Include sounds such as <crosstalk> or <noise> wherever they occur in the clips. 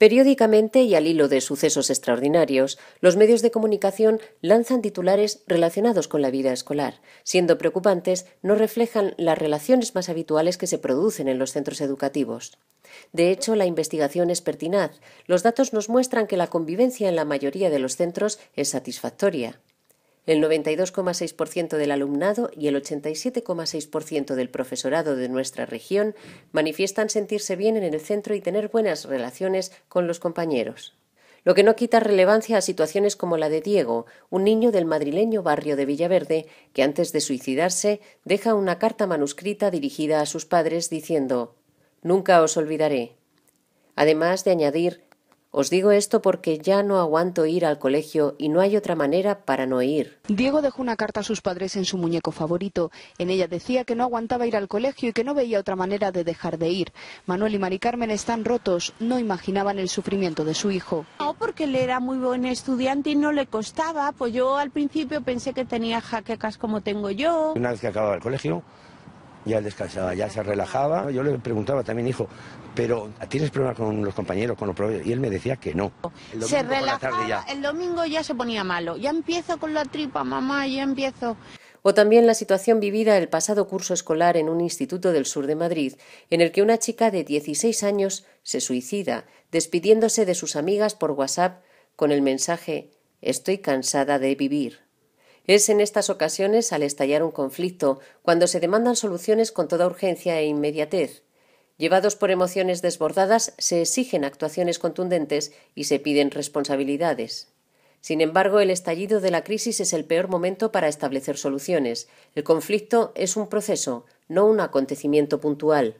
Periódicamente y al hilo de sucesos extraordinarios, los medios de comunicación lanzan titulares relacionados con la vida escolar. Siendo preocupantes, no reflejan las relaciones más habituales que se producen en los centros educativos. De hecho, la investigación es pertinaz. Los datos nos muestran que la convivencia en la mayoría de los centros es satisfactoria. El 92,6% del alumnado y el 87,6% del profesorado de nuestra región manifiestan sentirse bien en el centro y tener buenas relaciones con los compañeros. Lo que no quita relevancia a situaciones como la de Diego, un niño del madrileño barrio de Villaverde, que antes de suicidarse deja una carta manuscrita dirigida a sus padres diciendo Nunca os olvidaré. Además de añadir os digo esto porque ya no aguanto ir al colegio y no hay otra manera para no ir. Diego dejó una carta a sus padres en su muñeco favorito. En ella decía que no aguantaba ir al colegio y que no veía otra manera de dejar de ir. Manuel y Mari Carmen están rotos, no imaginaban el sufrimiento de su hijo. No, porque él era muy buen estudiante y no le costaba. Pues yo al principio pensé que tenía jaquecas como tengo yo. Una vez que acababa el colegio, ya él descansaba, ya se relajaba. Yo le preguntaba también, hijo, pero ¿tienes problemas con los compañeros, con los profesores? Y él me decía que no. se relajaba, ya. el domingo ya se ponía malo. Ya empiezo con la tripa, mamá, ya empiezo. O también la situación vivida el pasado curso escolar en un instituto del sur de Madrid, en el que una chica de 16 años se suicida, despidiéndose de sus amigas por WhatsApp con el mensaje Estoy cansada de vivir. Es en estas ocasiones, al estallar un conflicto, cuando se demandan soluciones con toda urgencia e inmediatez. Llevados por emociones desbordadas, se exigen actuaciones contundentes y se piden responsabilidades. Sin embargo, el estallido de la crisis es el peor momento para establecer soluciones. El conflicto es un proceso, no un acontecimiento puntual.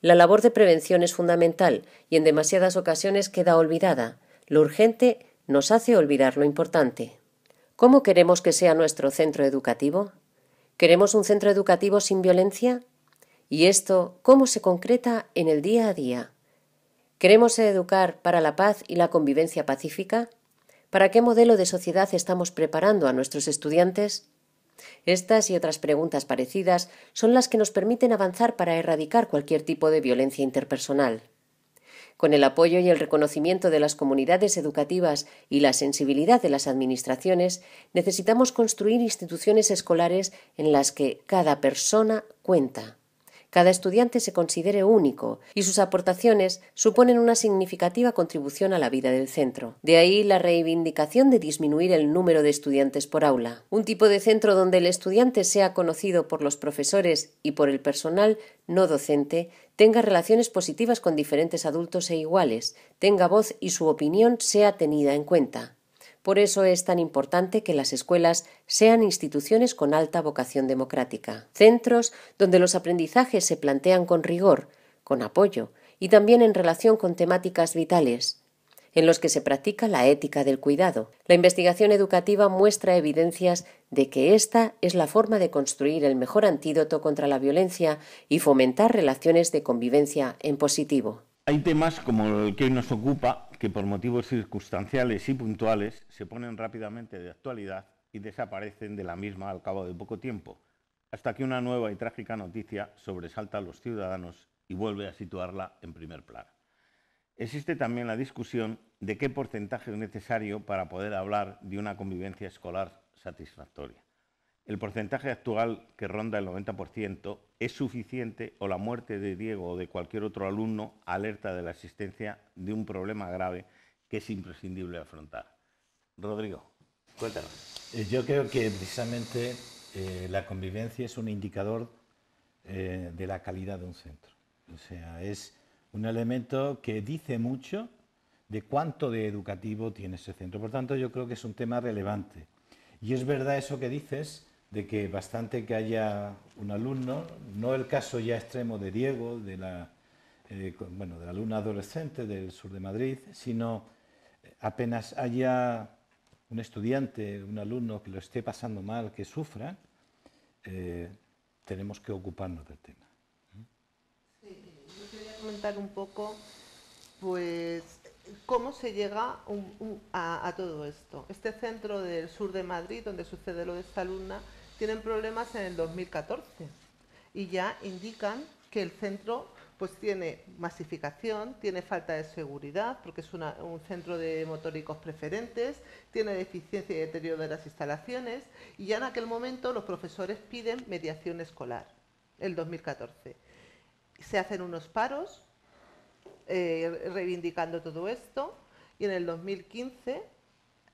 La labor de prevención es fundamental y en demasiadas ocasiones queda olvidada. Lo urgente nos hace olvidar lo importante. ¿Cómo queremos que sea nuestro centro educativo? ¿Queremos un centro educativo sin violencia? ¿Y esto cómo se concreta en el día a día? ¿Queremos educar para la paz y la convivencia pacífica? ¿Para qué modelo de sociedad estamos preparando a nuestros estudiantes? Estas y otras preguntas parecidas son las que nos permiten avanzar para erradicar cualquier tipo de violencia interpersonal. Con el apoyo y el reconocimiento de las comunidades educativas y la sensibilidad de las administraciones, necesitamos construir instituciones escolares en las que cada persona cuenta cada estudiante se considere único y sus aportaciones suponen una significativa contribución a la vida del centro. De ahí la reivindicación de disminuir el número de estudiantes por aula. Un tipo de centro donde el estudiante sea conocido por los profesores y por el personal no docente, tenga relaciones positivas con diferentes adultos e iguales, tenga voz y su opinión sea tenida en cuenta. Por eso es tan importante que las escuelas sean instituciones con alta vocación democrática, centros donde los aprendizajes se plantean con rigor, con apoyo y también en relación con temáticas vitales, en los que se practica la ética del cuidado. La investigación educativa muestra evidencias de que esta es la forma de construir el mejor antídoto contra la violencia y fomentar relaciones de convivencia en positivo. Hay temas como el que hoy nos ocupa que por motivos circunstanciales y puntuales se ponen rápidamente de actualidad y desaparecen de la misma al cabo de poco tiempo, hasta que una nueva y trágica noticia sobresalta a los ciudadanos y vuelve a situarla en primer plano. Existe también la discusión de qué porcentaje es necesario para poder hablar de una convivencia escolar satisfactoria. El porcentaje actual, que ronda el 90%, es suficiente o la muerte de Diego o de cualquier otro alumno alerta de la existencia de un problema grave que es imprescindible afrontar. Rodrigo, cuéntanos. Eh, yo creo que precisamente eh, la convivencia es un indicador eh, de la calidad de un centro. O sea, es un elemento que dice mucho de cuánto de educativo tiene ese centro. Por tanto, yo creo que es un tema relevante. Y es verdad eso que dices, de que bastante que haya un alumno, no el caso ya extremo de Diego, de la, eh, bueno, de la alumna adolescente del sur de Madrid, sino eh, apenas haya un estudiante, un alumno que lo esté pasando mal, que sufra, eh, tenemos que ocuparnos del tema. Sí, yo quería comentar un poco, pues, cómo se llega a, a, todo esto. Este centro del sur de Madrid, donde sucede lo de esta alumna, tienen problemas en el 2014 y ya indican que el centro pues tiene masificación, tiene falta de seguridad, porque es un centro de motóricos preferentes, tiene deficiencia y deterioro de las instalaciones, y ya en aquel momento los profesores piden mediación escolar, el 2014. Se hacen unos paros eh, reivindicando todo esto, y en el 2015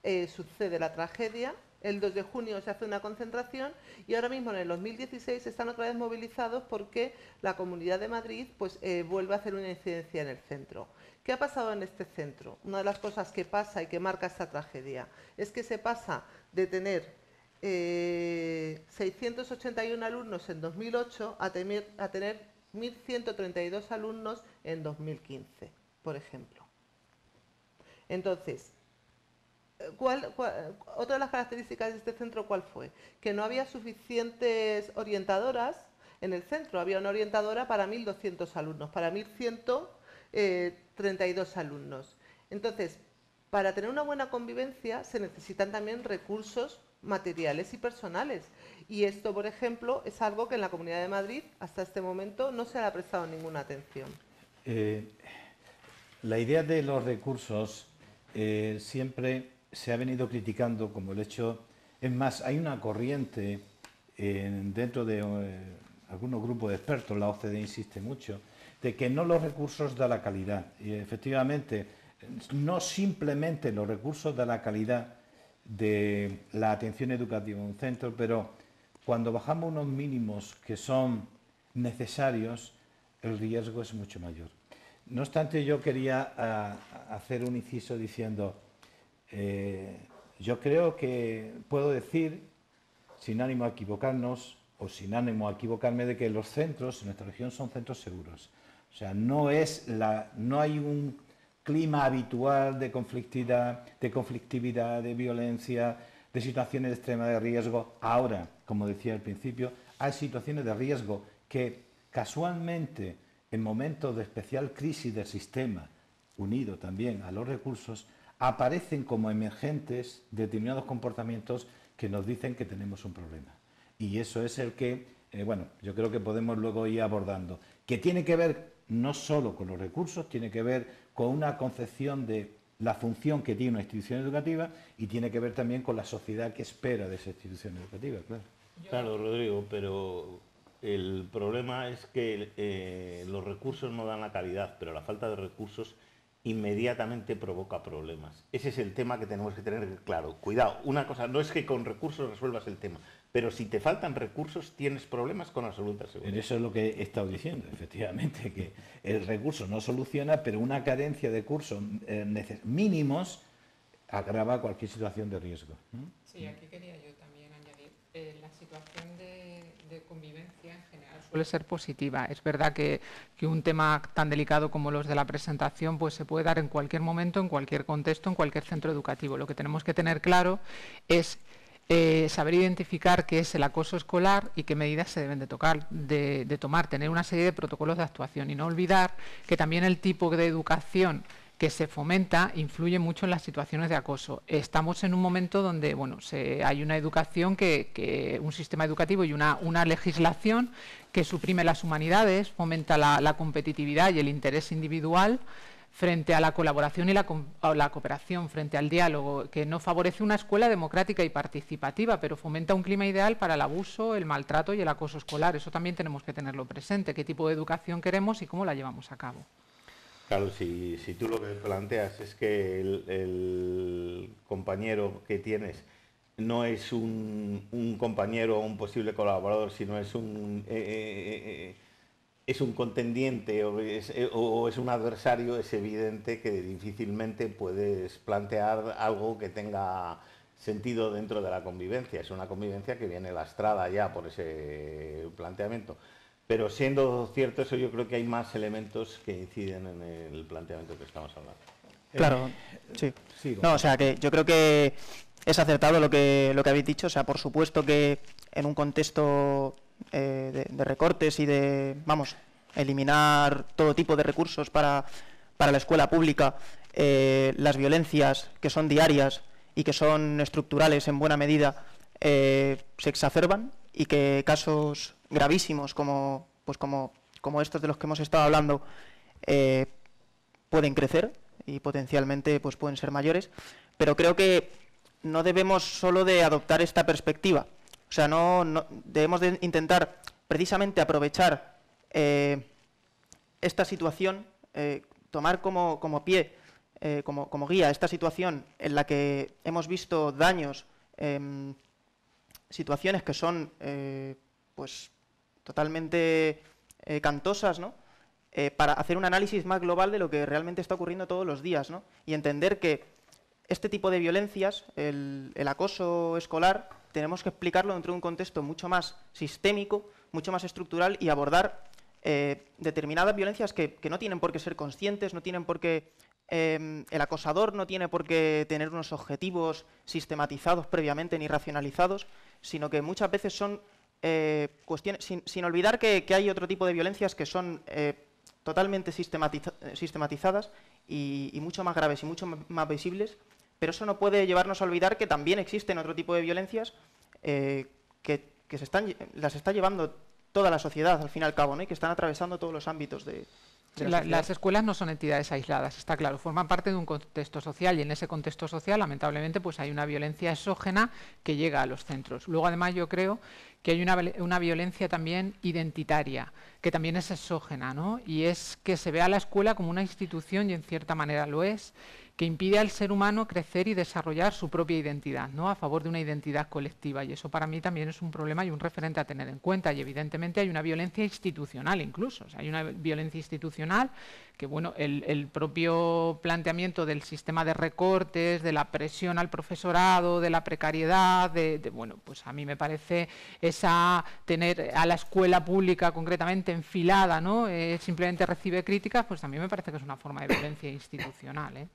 eh, sucede la tragedia el 2 de junio se hace una concentración y ahora mismo en el 2016 están otra vez movilizados porque la Comunidad de Madrid pues, eh, vuelve a hacer una incidencia en el centro. ¿Qué ha pasado en este centro? Una de las cosas que pasa y que marca esta tragedia es que se pasa de tener 681 eh, alumnos en 2008 a a tener 1.132 alumnos en 2015, por ejemplo. Entonces, otra de las características de este centro, ¿cuál fue? Que no había suficientes orientadoras en el centro. Había una orientadora para 1.200 alumnos, para 1.132 eh, alumnos. Entonces, para tener una buena convivencia se necesitan también recursos materiales y personales. Y esto, por ejemplo, es algo que en la Comunidad de Madrid hasta este momento no se le ha prestado ninguna atención. Eh, la idea de los recursos eh, siempre se ha venido criticando como el hecho... Es más, hay una corriente dentro de eh, algunos grupos de expertos, la OCDE insiste mucho, de que no los recursos da la calidad. Y efectivamente, no simplemente los recursos da la calidad de la atención educativa en un centro, pero cuando bajamos unos mínimos que son necesarios, el riesgo es mucho mayor. No obstante, yo quería ah, hacer un inciso diciendo, eh, yo creo que puedo decir, sin ánimo a equivocarnos o sin ánimo a equivocarme, de que los centros en nuestra región son centros seguros. O sea, no, es la, no hay un clima habitual de conflictividad, de conflictividad, de violencia, de situaciones de extrema de riesgo. Ahora, como decía al principio, hay situaciones de riesgo que casualmente en momentos de especial crisis del sistema, unido también a los recursos, aparecen como emergentes determinados comportamientos que nos dicen que tenemos un problema. Y eso es el que, eh, bueno, yo creo que podemos luego ir abordando, que tiene que ver no solo con los recursos, tiene que ver con una concepción de la función que tiene una institución educativa y tiene que ver también con la sociedad que espera de esa institución educativa, claro. Claro, Rodrigo, pero el problema es que eh, los recursos no dan la calidad, pero la falta de recursos inmediatamente provoca problemas. Ese es el tema que tenemos que tener claro. Cuidado, una cosa, no es que con recursos resuelvas el tema, pero si te faltan recursos tienes problemas con absoluta seguridad. Eso es lo que he estado diciendo, efectivamente, que el recurso no soluciona, pero una carencia de cursos eh, mínimos agrava cualquier situación de riesgo. Sí, aquí quería yo también añadir eh, la situación de, de convivencia suele ser positiva. Es verdad que, un tema tan delicado como los de la presentación pues se puede dar en cualquier momento, en cualquier contexto, en cualquier centro educativo. Lo que tenemos que tener claro es eh, saber identificar qué es el acoso escolar y qué medidas se deben de, tocar, de tomar, tener una serie de protocolos de actuación y no olvidar que también el tipo de educación que se fomenta influye mucho en las situaciones de acoso. Estamos en un momento donde bueno, hay una educación, que, un sistema educativo y una, legislación que suprime las humanidades, fomenta la, competitividad y el interés individual frente a la colaboración y la, la, cooperación, frente al diálogo, que no favorece una escuela democrática y participativa, pero fomenta un clima ideal para el abuso, el maltrato y el acoso escolar. Eso también tenemos que tenerlo presente, qué tipo de educación queremos y cómo la llevamos a cabo. Claro, si, tú lo que planteas es que el, compañero que tienes no es un, compañero o un posible colaborador, sino es un, eh, eh, eh, es un contendiente o es, un adversario, es evidente que difícilmente puedes plantear algo que tenga sentido dentro de la convivencia. Es una convivencia que viene lastrada ya por ese planteamiento. Pero siendo cierto eso, yo creo que hay más elementos que inciden en el planteamiento que estamos hablando. Claro, sí. No, o sea, que yo creo que es acertado lo que, lo que habéis dicho. O sea, por supuesto que en un contexto eh, de, recortes y de, vamos, eliminar todo tipo de recursos para, para la escuela pública, eh, las violencias que son diarias y que son estructurales en buena medida eh, se exacerban y que casos gravísimos como, pues como, como estos de los que hemos estado hablando eh, pueden crecer y potencialmente pues, pueden ser mayores, pero creo que no debemos solo de adoptar esta perspectiva. O sea, no, debemos de intentar precisamente aprovechar eh, esta situación, eh, tomar como, pie, eh, como, guía esta situación en la que hemos visto daños, em, situaciones que son pues totalmente cantosas, ¿no? para hacer un análisis más global de lo que realmente está ocurriendo todos los días, ¿no? Y entender que este tipo de violencias, el, acoso escolar, tenemos que explicarlo dentro de un contexto mucho más sistémico, mucho más estructural y abordar eh, determinadas violencias que, no tienen por qué ser conscientes, no tienen por qué... Em, el acosador no tiene por qué tener unos objetivos sistematizados previamente ni racionalizados, sino que muchas veces son eh, cuestiones, sin, olvidar que, hay otro tipo de violencias que son eh, totalmente sistematizadas y, mucho más graves y mucho más visibles pero eso no puede llevarnos a olvidar que también existen otro tipo de violencias eh, que, se están, las está llevando toda la sociedad, al fin y al cabo, ¿no? y que están atravesando todos los ámbitos de, las escuelas no son entidades aisladas, está claro, forman parte de un contexto social y en ese contexto social, lamentablemente, pues hay una violencia exógena que llega a los centros. Luego, además, yo creo que hay una, una violencia también identitaria, que también es exógena, ¿no? Y es que se ve a la escuela como una institución y en cierta manera lo es, que impide al ser humano crecer y desarrollar su propia identidad, ¿no? a favor de una identidad colectiva. Y eso para mí también es un problema y un referente a tener en cuenta. Y evidentemente hay una violencia institucional incluso. hay una violencia institucional que, bueno, el, propio planteamiento del sistema de recortes, de la presión al profesorado, de la precariedad, de, bueno, pues a mí me parece esa tener a la escuela pública concretamente enfilada, ¿no? Eh, simplemente recibe críticas, pues mí me parece que es una forma de violencia institucional. ¿eh?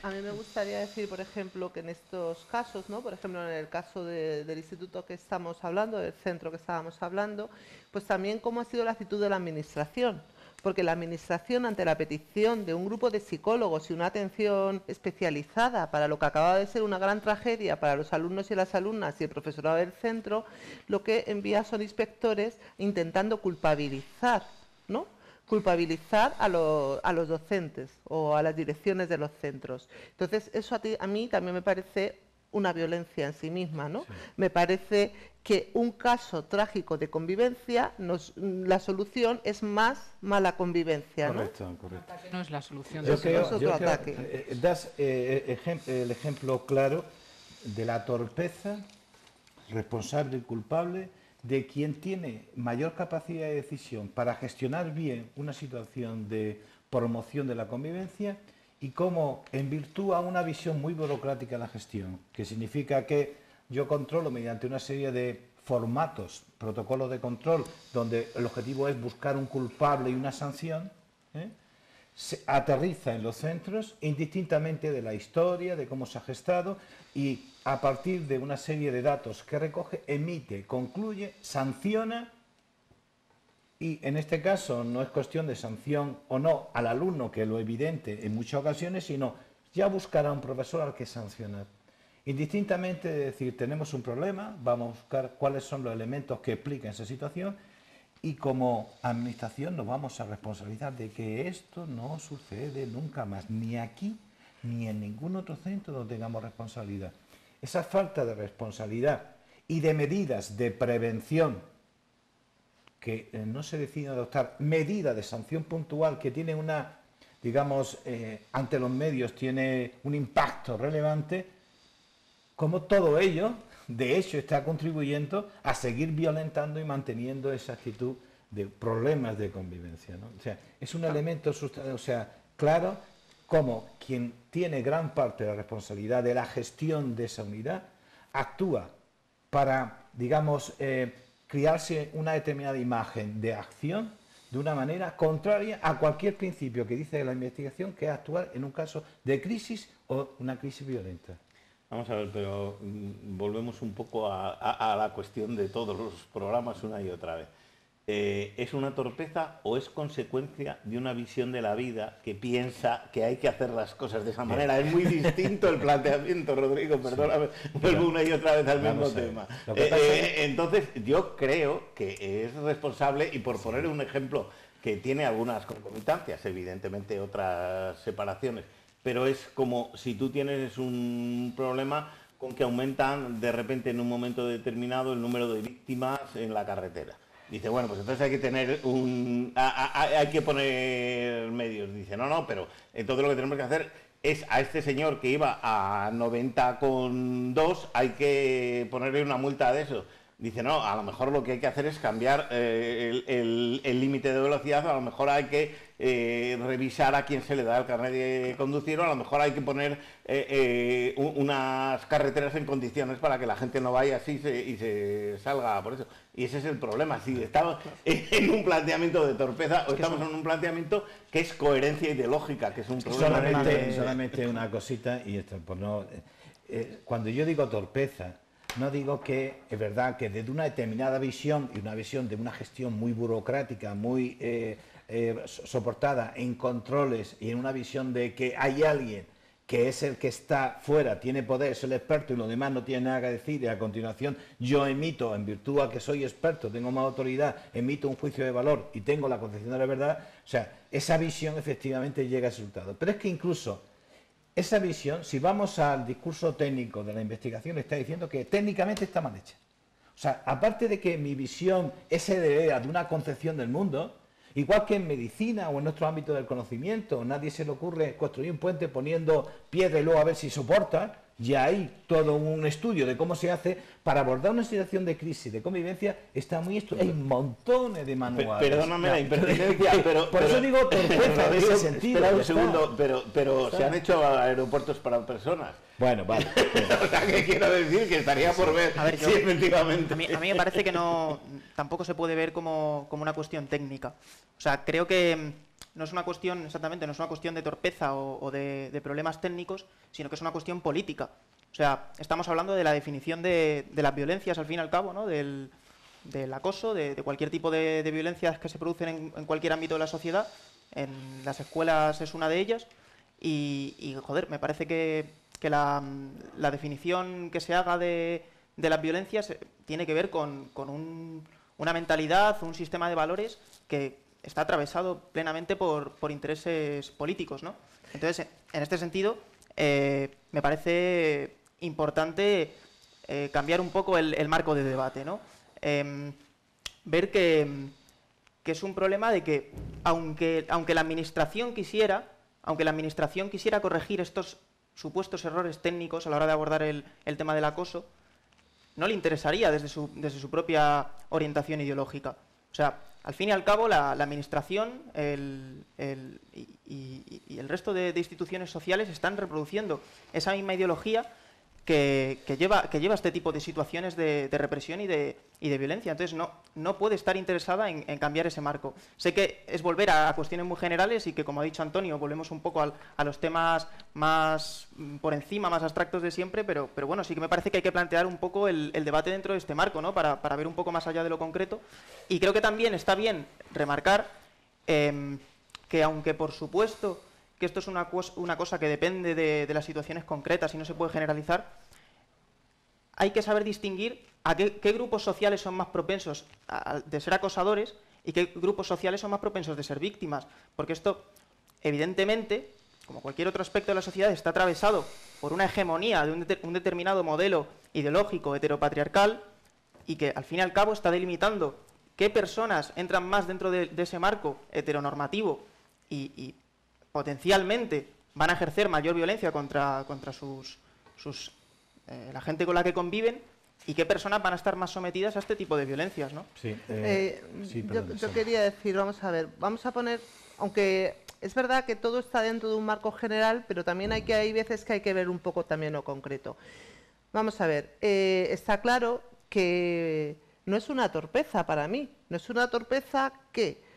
A mí me gustaría decir, por ejemplo, que en estos casos, ¿no? por ejemplo, en el caso del instituto que estamos hablando, del centro que estábamos hablando, pues también cómo ha sido la actitud de la Administración. Porque la Administración, ante la petición de un grupo de psicólogos y una atención especializada para lo que acaba de ser una gran tragedia para los alumnos y las alumnas y el profesorado del centro, lo que envía son inspectores intentando culpabilizar. Culpabilizar a, los docentes o a las direcciones de los centros. Entonces, eso a, a mí también me parece una violencia en sí misma, ¿no? Me parece que un caso trágico de convivencia, la solución es más mala convivencia, correcto, Correcto, No es la solución. Yo creo, yo ataque. Eh, das eh, el ejemplo claro de la torpeza responsable y culpable de quien tiene mayor capacidad de decisión para gestionar bien una situación de promoción de la convivencia y cómo en virtud a una visión muy burocrática de la gestión, que significa que yo controlo mediante una serie de formatos, protocolos de control, donde el objetivo es buscar un culpable y una sanción, ¿eh? Se aterriza en los centros indistintamente de la historia, de cómo se ha gestado y a partir de una serie de datos que recoge, emite, concluye, sanciona y en este caso no es cuestión de sanción o no al alumno, que lo evidente en muchas ocasiones, sino ya buscará un profesor al que sancionar. Indistintamente de decir, tenemos un problema, vamos a buscar cuáles son los elementos que explican esa situación y como administración nos vamos a responsabilizar de que esto no sucede nunca más, ni aquí ni en ningún otro centro donde tengamos responsabilidad. Esa falta de responsabilidad y de medidas de prevención que eh, no se deciden adoptar, medidas de sanción puntual que tienen una, digamos, eh, ante los medios tiene un impacto relevante, como todo ello, de hecho, está contribuyendo a seguir violentando y manteniendo esa actitud de problemas de convivencia. O sea, es un elemento o sea, claro como quien tiene gran parte de la responsabilidad de la gestión de esa unidad actúa para, digamos, eh, criarse una determinada imagen de acción de una manera contraria a cualquier principio que dice la investigación, que es actuar en un caso de crisis o una crisis violenta. Vamos a ver, pero mm, volvemos un poco a la cuestión de todos los programas una y otra vez. Eh, ¿es una torpeza o es consecuencia de una visión de la vida que piensa que hay que hacer las cosas de esa manera? Es muy distinto el planteamiento, Rodrigo, perdóname, vuelvo una y otra vez al mismo tema. Eh, eh, entonces, yo creo que es responsable, y por poner un ejemplo que tiene algunas concomitancias, evidentemente otras separaciones, pero es como si tú tienes un problema con que aumentan de repente en un momento determinado el número de víctimas en la carretera. Dice, bueno, pues entonces hay que tener un... hay que poner medios. Dice, no, no, pero entonces lo que tenemos que hacer es a este señor que iba a 90 con 2, hay que ponerle una multa de eso. Dice, no, a lo mejor lo que hay que hacer es cambiar eh, el límite de velocidad, a lo mejor hay que eh, revisar a quién se le da el carnet de conducir o a lo mejor hay que poner eh, unas carreteras en condiciones para que la gente no vaya así y se salga por eso. Y ese es el problema, si estamos <laughs> en un planteamiento de torpeza o estamos en un planteamiento que es coherencia ideológica, que es un problema. Solamente, solamente una cosita, y esto, pues no, cuando yo digo torpeza, no digo que es verdad que desde una determinada visión y una visión de una gestión muy burocrática, muy eh, eh, soportada en controles y en una visión de que hay alguien que es el que está fuera, tiene poder, es el experto y lo demás no tiene nada que decir y a continuación yo emito, en virtud a que soy experto, tengo más autoridad, emito un juicio de valor y tengo la concepción de la verdad, o sea, esa visión efectivamente llega a resultado. Pero es que incluso esa visión, si vamos al discurso técnico de la investigación, está diciendo que técnicamente está mal hecha. O sea, aparte de que mi visión es heredera de una concepción del mundo, igual que en medicina o en nuestro ámbito del conocimiento, nadie se le ocurre construir un puente poniendo piedra y luego a ver si soporta, ya hay todo un estudio de cómo se hace para abordar una situación de crisis, de convivencia, está muy estudiado. Hay montones de manuales. Perdóname la impertinencia, <laughs> pero... Por eso digo torpeza en ese sentido. Espera un segundo, pero, pero se han hecho aeropuertos para personas. Bueno, vale. <laughs> o sea, que quiero decir que estaría por ver, a ver yo, efectivamente. A mí, a mí, me parece que no tampoco se puede ver como, como una cuestión técnica. O sea, creo que no es una cuestión, exactamente, no es una cuestión de torpeza o, de, problemas técnicos, sino que es una cuestión política. O sea, estamos hablando de la definición de, las violencias, al fin y al cabo, ¿no? del, acoso, de, cualquier tipo de, violencias que se producen en, cualquier ámbito de la sociedad. En las escuelas es una de ellas. Y, joder, me parece que, la, definición que se haga de, las violencias tiene que ver con, una mentalidad, un sistema de valores que está atravesado plenamente por, intereses políticos, ¿no? Entonces, en este sentido, eh, me parece importante eh, cambiar un poco el, marco de debate, ¿no? Em, ver que, es un problema de que, aunque, aunque la administración quisiera, aunque la administración quisiera corregir estos supuestos errores técnicos a la hora de abordar el, tema del acoso, no le interesaría desde su, desde su propia orientación ideológica. O sea, al fin y al cabo, la, Administración y, el resto de, instituciones sociales están reproduciendo esa misma ideología que, lleva, que lleva este tipo de situaciones de, represión y de, violencia. Entonces, no, no puede estar interesada en, cambiar ese marco. Sé que es volver a, cuestiones muy generales y que, como ha dicho Antonio, volvemos un poco a los temas más mm, por encima, más abstractos de siempre, pero, pero bueno, sí que me parece que hay que plantear un poco el, debate dentro de este marco, ¿no? Para, ver un poco más allá de lo concreto. Y creo que también está bien remarcar em, que, aunque por supuesto que esto es una, una cosa que depende de, las situaciones concretas y no se puede generalizar, hay que saber distinguir a qué, grupos sociales son más propensos de ser acosadores y qué grupos sociales son más propensos de ser víctimas. Porque esto, evidentemente, como cualquier otro aspecto de la sociedad, está atravesado por una hegemonía de un, determinado modelo ideológico heteropatriarcal y que, al fin y al cabo, está delimitando qué personas entran más dentro de, ese marco heteronormativo y potencialmente van a ejercer mayor violencia contra, contra sus, sus eh, la gente con la que conviven y qué personas van a estar más sometidas a este tipo de violencias, ¿no? Sí, eh, eh, yo, quería decir, vamos a ver, vamos a poner, aunque es verdad que todo está dentro de un marco general, pero también hay que hay veces que hay que ver un poco también lo concreto. Vamos a ver, está claro que no es una torpeza para mí, no es una torpeza que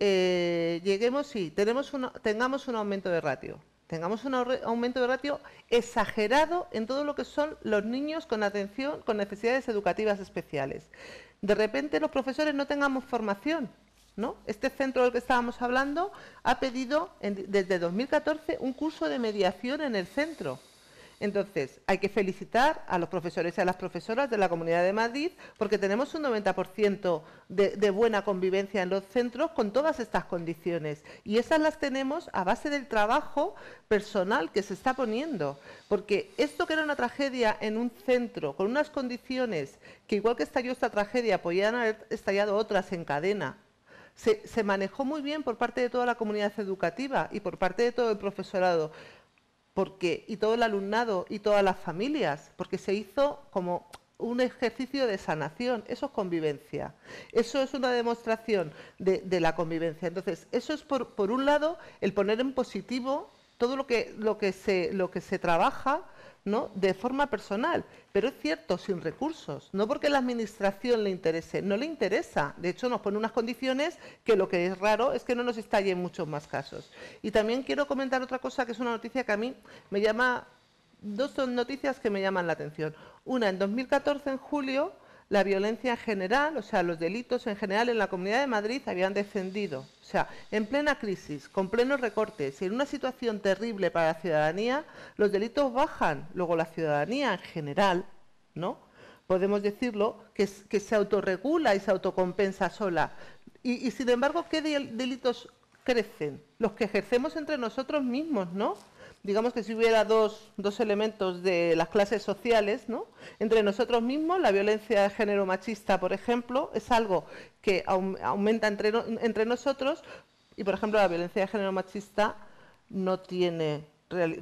eh, lleguemos y tenemos tengamos un aumento de ratio. Tengamos un aumento de ratio exagerado en todo lo que son los niños con atención, con necesidades educativas especiales. De repente los profesores no tengamos formación. ¿no? Este centro del que estábamos hablando ha pedido desde 2014 un curso de mediación en el centro. Entonces, hay que felicitar a los profesores y a las profesoras de la Comunidad de Madrid porque tenemos un 90% de, de, buena convivencia en los centros con todas estas condiciones. Y esas las tenemos a base del trabajo personal que se está poniendo. Porque esto que era una tragedia en un centro, con unas condiciones que igual que estalló esta tragedia, podían haber estallado otras en cadena, se, manejó muy bien por parte de toda la comunidad educativa y por parte de todo el profesorado porque, y todo el alumnado y todas las familias, porque se hizo como un ejercicio de sanación, eso es convivencia, eso es una demostración de, la convivencia. Entonces, eso es por, por, un lado el poner en positivo todo lo que, lo que, se, lo que se trabaja ¿no? de forma personal. Pero es cierto, sin recursos, no porque la administración le interese, no le interesa. De hecho, nos pone unas condiciones que lo que es raro es que no nos estalle en muchos más casos. Y también quiero comentar otra cosa que es una noticia que a mí me llama, dos son noticias que me llaman la atención. Una, en 2014, en julio, la violencia en general, o sea, los delitos en general en la Comunidad de Madrid habían descendido. O sea, en plena crisis, con plenos recortes y en una situación terrible para la ciudadanía, los delitos bajan. Luego la ciudadanía en general, ¿no? Podemos decirlo, que, que se autorregula y se autocompensa sola. Y, y sin embargo, ¿qué delitos crecen? Los que ejercemos entre nosotros mismos, ¿no? Digamos que si hubiera dos, dos, elementos de las clases sociales, ¿no? entre nosotros mismos, la violencia de género machista, por ejemplo, es algo que aumenta entre, entre nosotros y, por ejemplo, la violencia de género machista no tiene,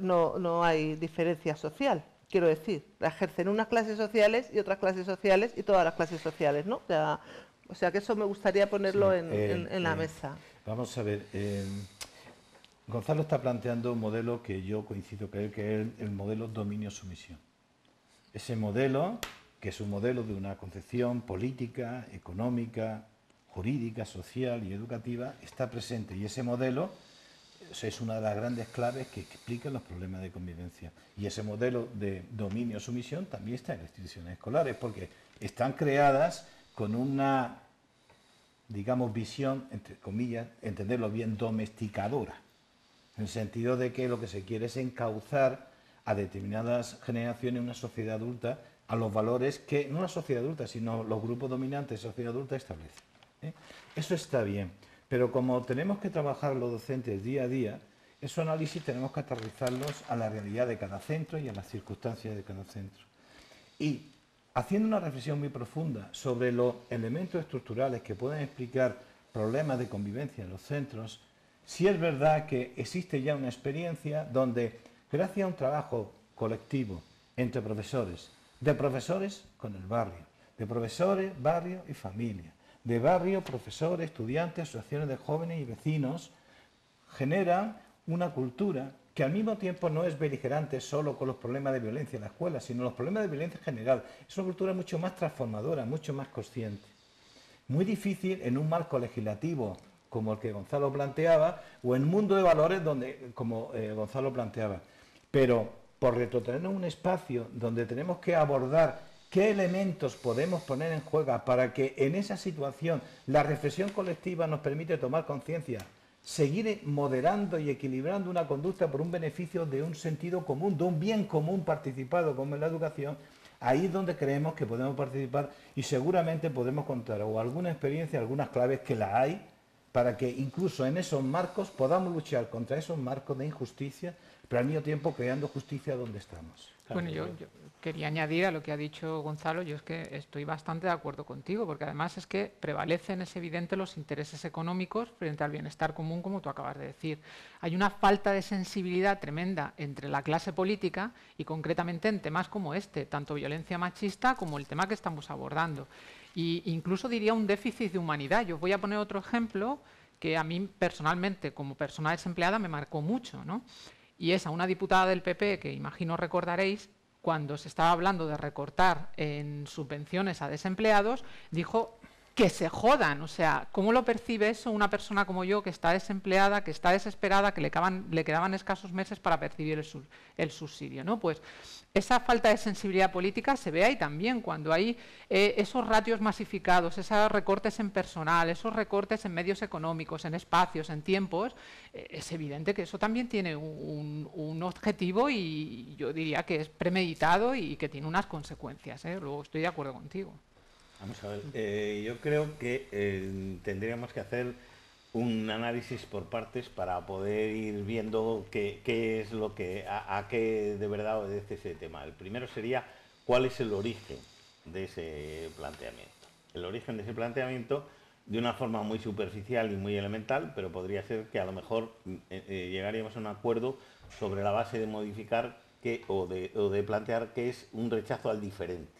no, no hay diferencia social. Quiero decir, la ejercen unas clases sociales y otras clases sociales y todas las clases sociales, ¿no? O sea, que eso me gustaría ponerlo en, en, la mesa. Vamos a ver. Eh, Gonzalo está planteando un modelo que yo coincido con él, que es el modelo dominio-sumisión. Ese modelo, que es un modelo de una concepción política, económica, jurídica, social y educativa, está presente. Y ese modelo es una de las grandes claves que explican los problemas de convivencia. Y ese modelo de dominio-sumisión también está en las instituciones escolares, porque están creadas con una, digamos, visión, entre comillas, entenderlo bien, domesticadora en el sentido de que lo que se quiere es encauzar a determinadas generaciones, una sociedad adulta, a los valores que, no la sociedad adulta, sino los grupos dominantes de sociedad adulta establecen. ¿eh? Eso está bien, pero como tenemos que trabajar los docentes día a día, esos análisis tenemos que aterrizarlos a la realidad de cada centro y a las circunstancias de cada centro. Y haciendo una reflexión muy profunda sobre los elementos estructurales que pueden explicar problemas de convivencia en los centros, si es verdad que existe ya una experiencia donde, gracias a un trabajo colectivo entre profesores, de profesores con el barrio, de profesores, barrio y familia, de barrio, profesores, estudiantes, asociaciones de jóvenes y vecinos, generan una cultura que al mismo tiempo no es beligerante solo con los problemas de violencia en la escuela, sino los problemas de violencia en general. Es una cultura mucho más transformadora, mucho más consciente. Muy difícil en un marco legislativo como el que Gonzalo planteaba, o en mundo de valores donde, como eh, Gonzalo planteaba. Pero por retrotraernos un espacio donde tenemos que abordar qué elementos podemos poner en juego para que en esa situación la reflexión colectiva nos permite tomar conciencia, seguir moderando y equilibrando una conducta por un beneficio de un sentido común, de un bien común participado como en la educación, ahí es donde creemos que podemos participar y seguramente podemos contar o alguna experiencia, algunas claves que la hay, para que incluso en esos marcos podamos luchar contra esos marcos de injusticia, pero al mismo tiempo creando justicia donde estamos. Bueno, yo, quería añadir a lo que ha dicho Gonzalo, yo es que estoy bastante de acuerdo contigo, porque además es que prevalecen, es evidente, los intereses económicos frente al bienestar común, como tú acabas de decir. Hay una falta de sensibilidad tremenda entre la clase política y concretamente en temas como este, tanto violencia machista como el tema que estamos abordando. Y incluso diría un déficit de humanidad. Yo voy a poner otro ejemplo que a mí personalmente, como persona desempleada, me marcó mucho, ¿no? Y es a una diputada del PP, que imagino recordaréis, cuando se estaba hablando de recortar en subvenciones a desempleados, dijo que se jodan. O sea, ¿cómo lo percibe eso una persona como yo que está desempleada, que está desesperada, que le, le quedaban escasos meses para percibir el, subsidio? ¿no? Pues esa falta de sensibilidad política se ve ahí también, cuando hay eh, esos ratios masificados, esos recortes en personal, esos recortes en medios económicos, en espacios, en tiempos, eh, es evidente que eso también tiene un, un, objetivo y yo diría que es premeditado y que tiene unas consecuencias. ¿eh? Luego estoy de acuerdo contigo. Vamos a ver, eh, yo creo que eh, tendríamos que hacer un análisis por partes para poder ir viendo qué, es lo que, a, qué de verdad obedece ese tema. El primero sería cuál es el origen de ese planteamiento. El origen de ese planteamiento, de una forma muy superficial y muy elemental, pero podría ser que a lo mejor eh, llegaríamos a un acuerdo sobre la base de modificar o, de, o de plantear que es un rechazo al diferente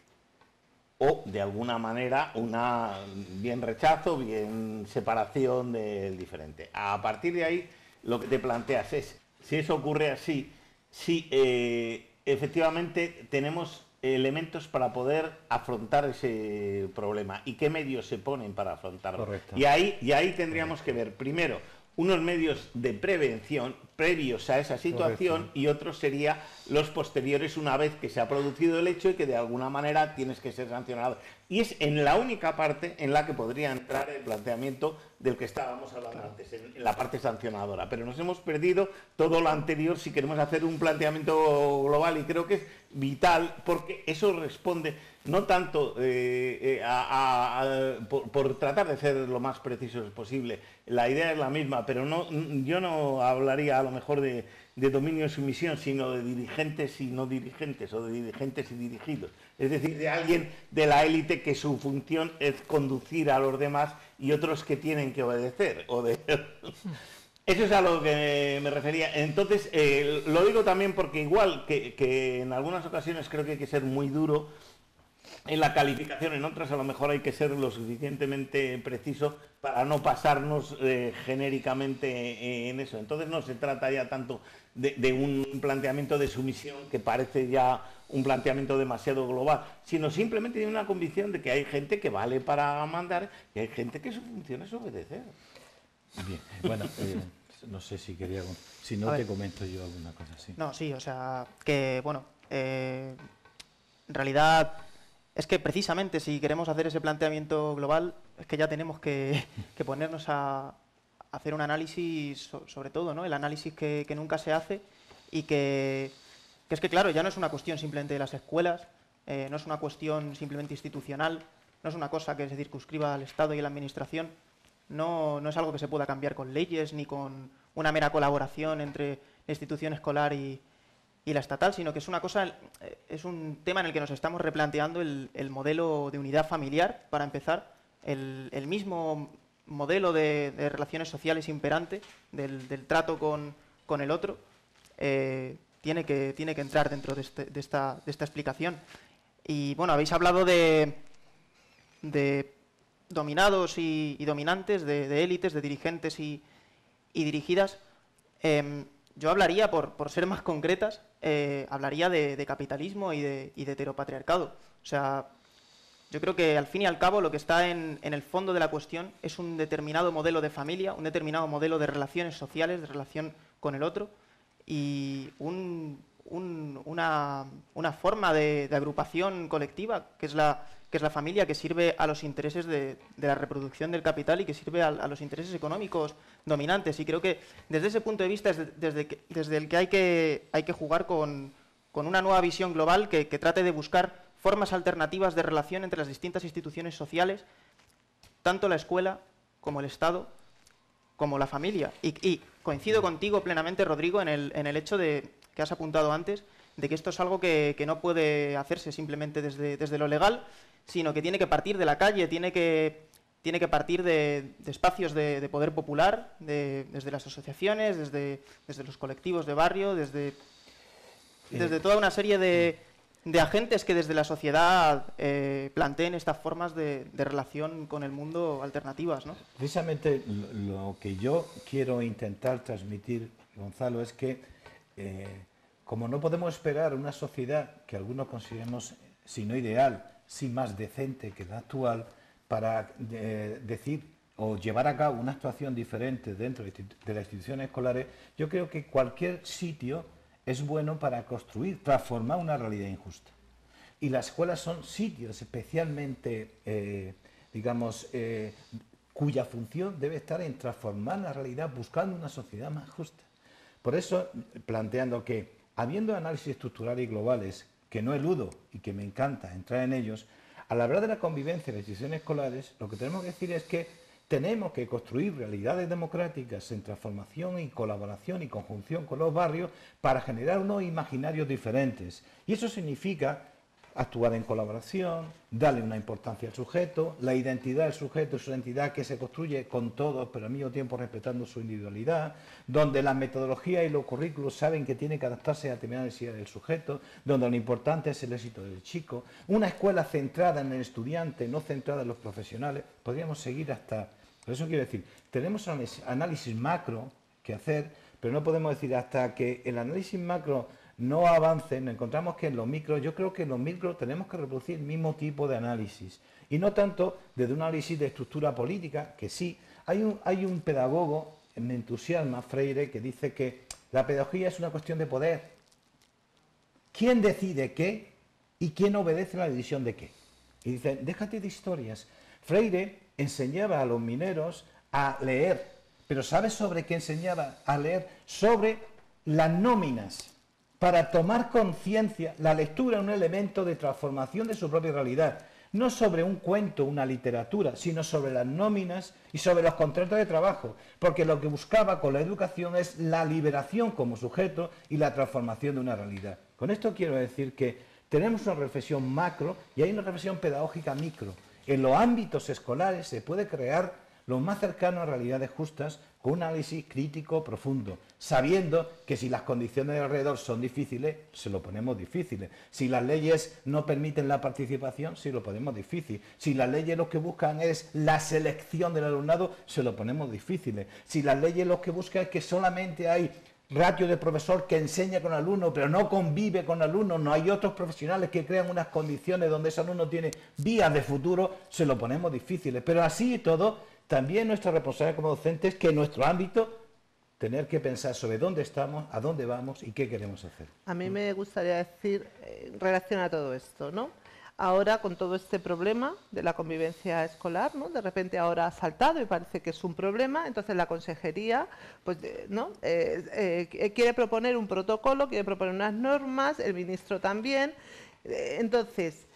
o de alguna manera una bien rechazo, bien separación del diferente. A partir de ahí lo que te planteas es, si eso ocurre así, si eh, efectivamente tenemos elementos para poder afrontar ese problema y qué medios se ponen para afrontarlo. Y ahí, y ahí tendríamos que ver, primero, unos medios de prevención previos a esa situación y otros sería los posteriores una vez que se ha producido el hecho y que de alguna manera tienes que ser sancionado. Y es en la única parte en la que podría entrar el planteamiento del que estábamos hablando antes, en, la parte sancionadora. Pero nos hemos perdido todo lo anterior si queremos hacer un planteamiento global y creo que es vital porque eso responde no tanto eh, eh, por, tratar de ser lo más precisos posible. La idea es la misma, pero no, yo no hablaría a lo mejor de, dominio y sumisión, sino de dirigentes y no dirigentes, o de dirigentes y dirigidos. Es decir, de alguien de la élite que su función es conducir a los demás y otros que tienen que obedecer. <laughs> Eso es a lo que me refería. Entonces, eh, lo digo también porque igual que, que en algunas ocasiones creo que hay que ser muy duro, en la calificación, en otras a lo mejor hay que ser lo suficientemente preciso para no pasarnos eh, genéricamente en eso. Entonces no se trata ya tanto de, un planteamiento de sumisión que parece ya un planteamiento demasiado global, sino simplemente de una convicción de que hay gente que vale para mandar y hay gente que su función es obedecer. Bien, bueno, eh, no sé si quería... Si no, te comento yo alguna cosa así. No, sí, o sea, que, bueno, eh, en realidad es que precisamente si queremos hacer ese planteamiento global, es que ya tenemos que, <laughs> ponernos a, hacer un análisis sobre todo, ¿no? El análisis que, nunca se hace y que, es que, claro, ya no es una cuestión simplemente de las escuelas, eh, no es una cuestión simplemente institucional, no es una cosa que se circunscriba al Estado y a la Administración, no, no es algo que se pueda cambiar con leyes ni con una mera colaboración entre la institución escolar y, y la estatal, sino que es una cosa, eh, es un tema en el que nos estamos replanteando el, modelo de unidad familiar, para empezar, el, mismo modelo de, relaciones sociales imperante, del, trato con, el otro, eh, tiene, que, tiene que entrar dentro de, este, esta, explicación. Y bueno, habéis hablado de, de dominados y, dominantes, de, élites, de dirigentes y, dirigidas. Em, yo hablaría, por, por ser más concretas, eh, hablaría de, capitalismo y de, heteropatriarcado. O sea, yo creo que al fin y al cabo lo que está en, el fondo de la cuestión es un determinado modelo de familia, un determinado modelo de relaciones sociales, de relación con el otro, y una, forma de, agrupación colectiva, que es, la, que es la familia, que sirve a los intereses de, la reproducción del capital y que sirve a los intereses económicos dominantes. Y creo que desde ese punto de vista es desde, desde el que hay que, hay que jugar con, una nueva visión global que, trate de buscar formas alternativas de relación entre las distintas instituciones sociales, tanto la escuela como el Estado, como la familia. Y, coincido contigo plenamente, Rodrigo, en el, en el, hecho de que has apuntado antes, de que esto es algo que, no puede hacerse simplemente desde, desde, lo legal, sino que tiene que partir de la calle, tiene que, tiene que partir de, espacios de, poder popular, desde las asociaciones, desde, desde, los colectivos de barrio, desde, desde toda una serie de, agentes que desde la sociedad eh, planteen estas formas de, relación con el mundo alternativas. ¿no? Precisamente lo, que yo quiero intentar transmitir, Gonzalo, es que eh, como no podemos esperar una sociedad que algunos consideramos, si no ideal, si más decente que la actual, para eh, decir o llevar a cabo una actuación diferente dentro de las instituciones escolares, yo creo que cualquier sitio es bueno para construir, transformar una realidad injusta. Y las escuelas son sitios especialmente, eh, digamos, eh, cuya función debe estar en transformar la realidad buscando una sociedad más justa. Por eso, planteando que, habiendo análisis estructurales y globales, que no eludo y que me encanta entrar en ellos, al hablar de la convivencia en las instituciones escolares, lo que tenemos que decir es que tenemos que construir realidades democráticas en transformación y colaboración y conjunción con los barrios para generar unos imaginarios diferentes. Y eso significa actuar en colaboración, darle una importancia al sujeto, la identidad del sujeto es una entidad que se construye con todos, pero al mismo tiempo respetando su individualidad, donde la metodología y los currículos saben que tiene que adaptarse a determinadas necesidades del sujeto, donde lo importante es el éxito del chico, una escuela centrada en el estudiante, no centrada en los profesionales, podríamos seguir hasta... Por eso quiero decir, tenemos un análisis macro que hacer, pero no podemos decir hasta que el análisis macro no avancen, encontramos que en los micros, yo creo que en los micros tenemos que reproducir el mismo tipo de análisis. Y no tanto desde un análisis de estructura política, que sí. Hay un, hay un pedagogo, me entusiasma, Freire, que dice que la pedagogía es una cuestión de poder. ¿Quién decide qué y quién obedece la decisión de qué? Y dice, déjate de historias. Freire enseñaba a los mineros a leer, pero ¿sabes sobre qué enseñaba a leer? Sobre las nóminas para tomar conciencia, la lectura es un elemento de transformación de su propia realidad, no sobre un cuento, una literatura, sino sobre las nóminas y sobre los contratos de trabajo, porque lo que buscaba con la educación es la liberación como sujeto y la transformación de una realidad. Con esto quiero decir que tenemos una reflexión macro y hay una reflexión pedagógica micro. En los ámbitos escolares se puede crear lo más cercano a realidades justas un análisis crítico profundo, sabiendo que si las condiciones de alrededor son difíciles, se lo ponemos difíciles. Si las leyes no permiten la participación, se lo ponemos difícil. Si las leyes lo que buscan es la selección del alumnado, se lo ponemos difíciles. Si las leyes lo que buscan es que solamente hay ratio de profesor que enseña con alumnos, pero no convive con alumnos, no hay otros profesionales que crean unas condiciones donde ese alumno tiene vías de futuro, se lo ponemos difíciles. Pero así y todo, también nuestra responsabilidad como docentes es que en nuestro ámbito tener que pensar sobre dónde estamos, a dónde vamos y qué queremos hacer. A mí me gustaría decir, eh, en relación a todo esto, ¿no? Ahora, con todo este problema de la convivencia escolar, ¿no? De repente ahora ha saltado y parece que es un problema, entonces la consejería, pues, ¿no? Eh, eh, quiere proponer un protocolo, quiere proponer unas normas, el ministro también. entonces,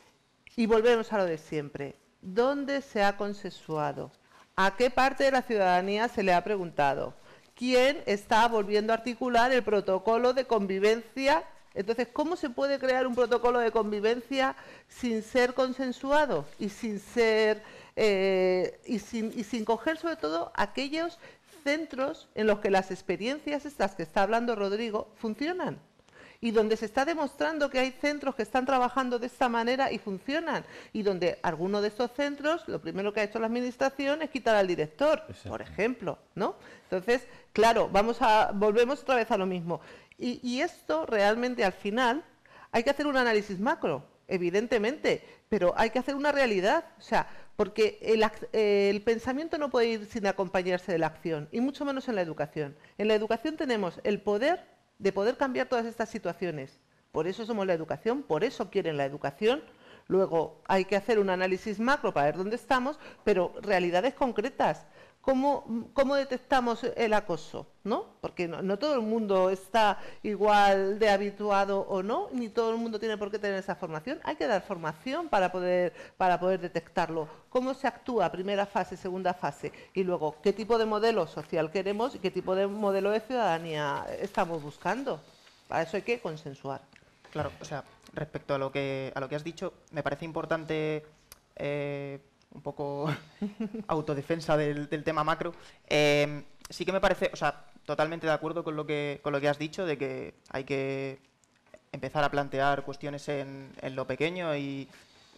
y volvemos a lo de siempre. ¿Dónde se ha consensuado? ¿A qué parte de la ciudadanía se le ha preguntado? ¿Quién está volviendo a articular el protocolo de convivencia? Entonces, ¿cómo se puede crear un protocolo de convivencia sin ser consensuado y sin ser eh, y, sin, y sin coger sobre todo aquellos centros en los que las experiencias estas que está hablando Rodrigo funcionan? Y donde se está demostrando que hay centros que están trabajando de esta manera y funcionan, y donde alguno de estos centros, lo primero que ha hecho la administración es quitar al director, por ejemplo, ¿no? Entonces, claro, vamos a, volvemos otra vez a lo mismo. Y, esto realmente al final hay que hacer un análisis macro, evidentemente, pero hay que hacer una realidad, o sea, porque el, el, pensamiento no puede ir sin acompañarse de la acción, y mucho menos en la educación. En la educación tenemos el poder de poder cambiar todas estas situaciones. Por eso somos la educación, por eso quieren la educación. Luego hay que hacer un análisis macro para ver dónde estamos, pero realidades concretas. ¿Cómo, cómo detectamos el acoso? ¿no? Porque no, todo el mundo está igual de habituado o no, ni todo el mundo tiene por qué tener esa formación. Hay que dar formación para poder, para poder detectarlo. ¿Cómo se actúa primera fase, segunda fase? Y luego, ¿qué tipo de modelo social queremos y qué tipo de modelo de ciudadanía estamos buscando? Para eso hay que consensuar. Claro, o sea, respecto a lo que, a lo que has dicho, me parece importante... Eh, un poco <laughs> autodefensa del, tema macro. Eh, sí que me parece, o sea, totalmente de acuerdo con lo que, con lo que has dicho, de que hay que empezar a plantear cuestiones en, lo pequeño y,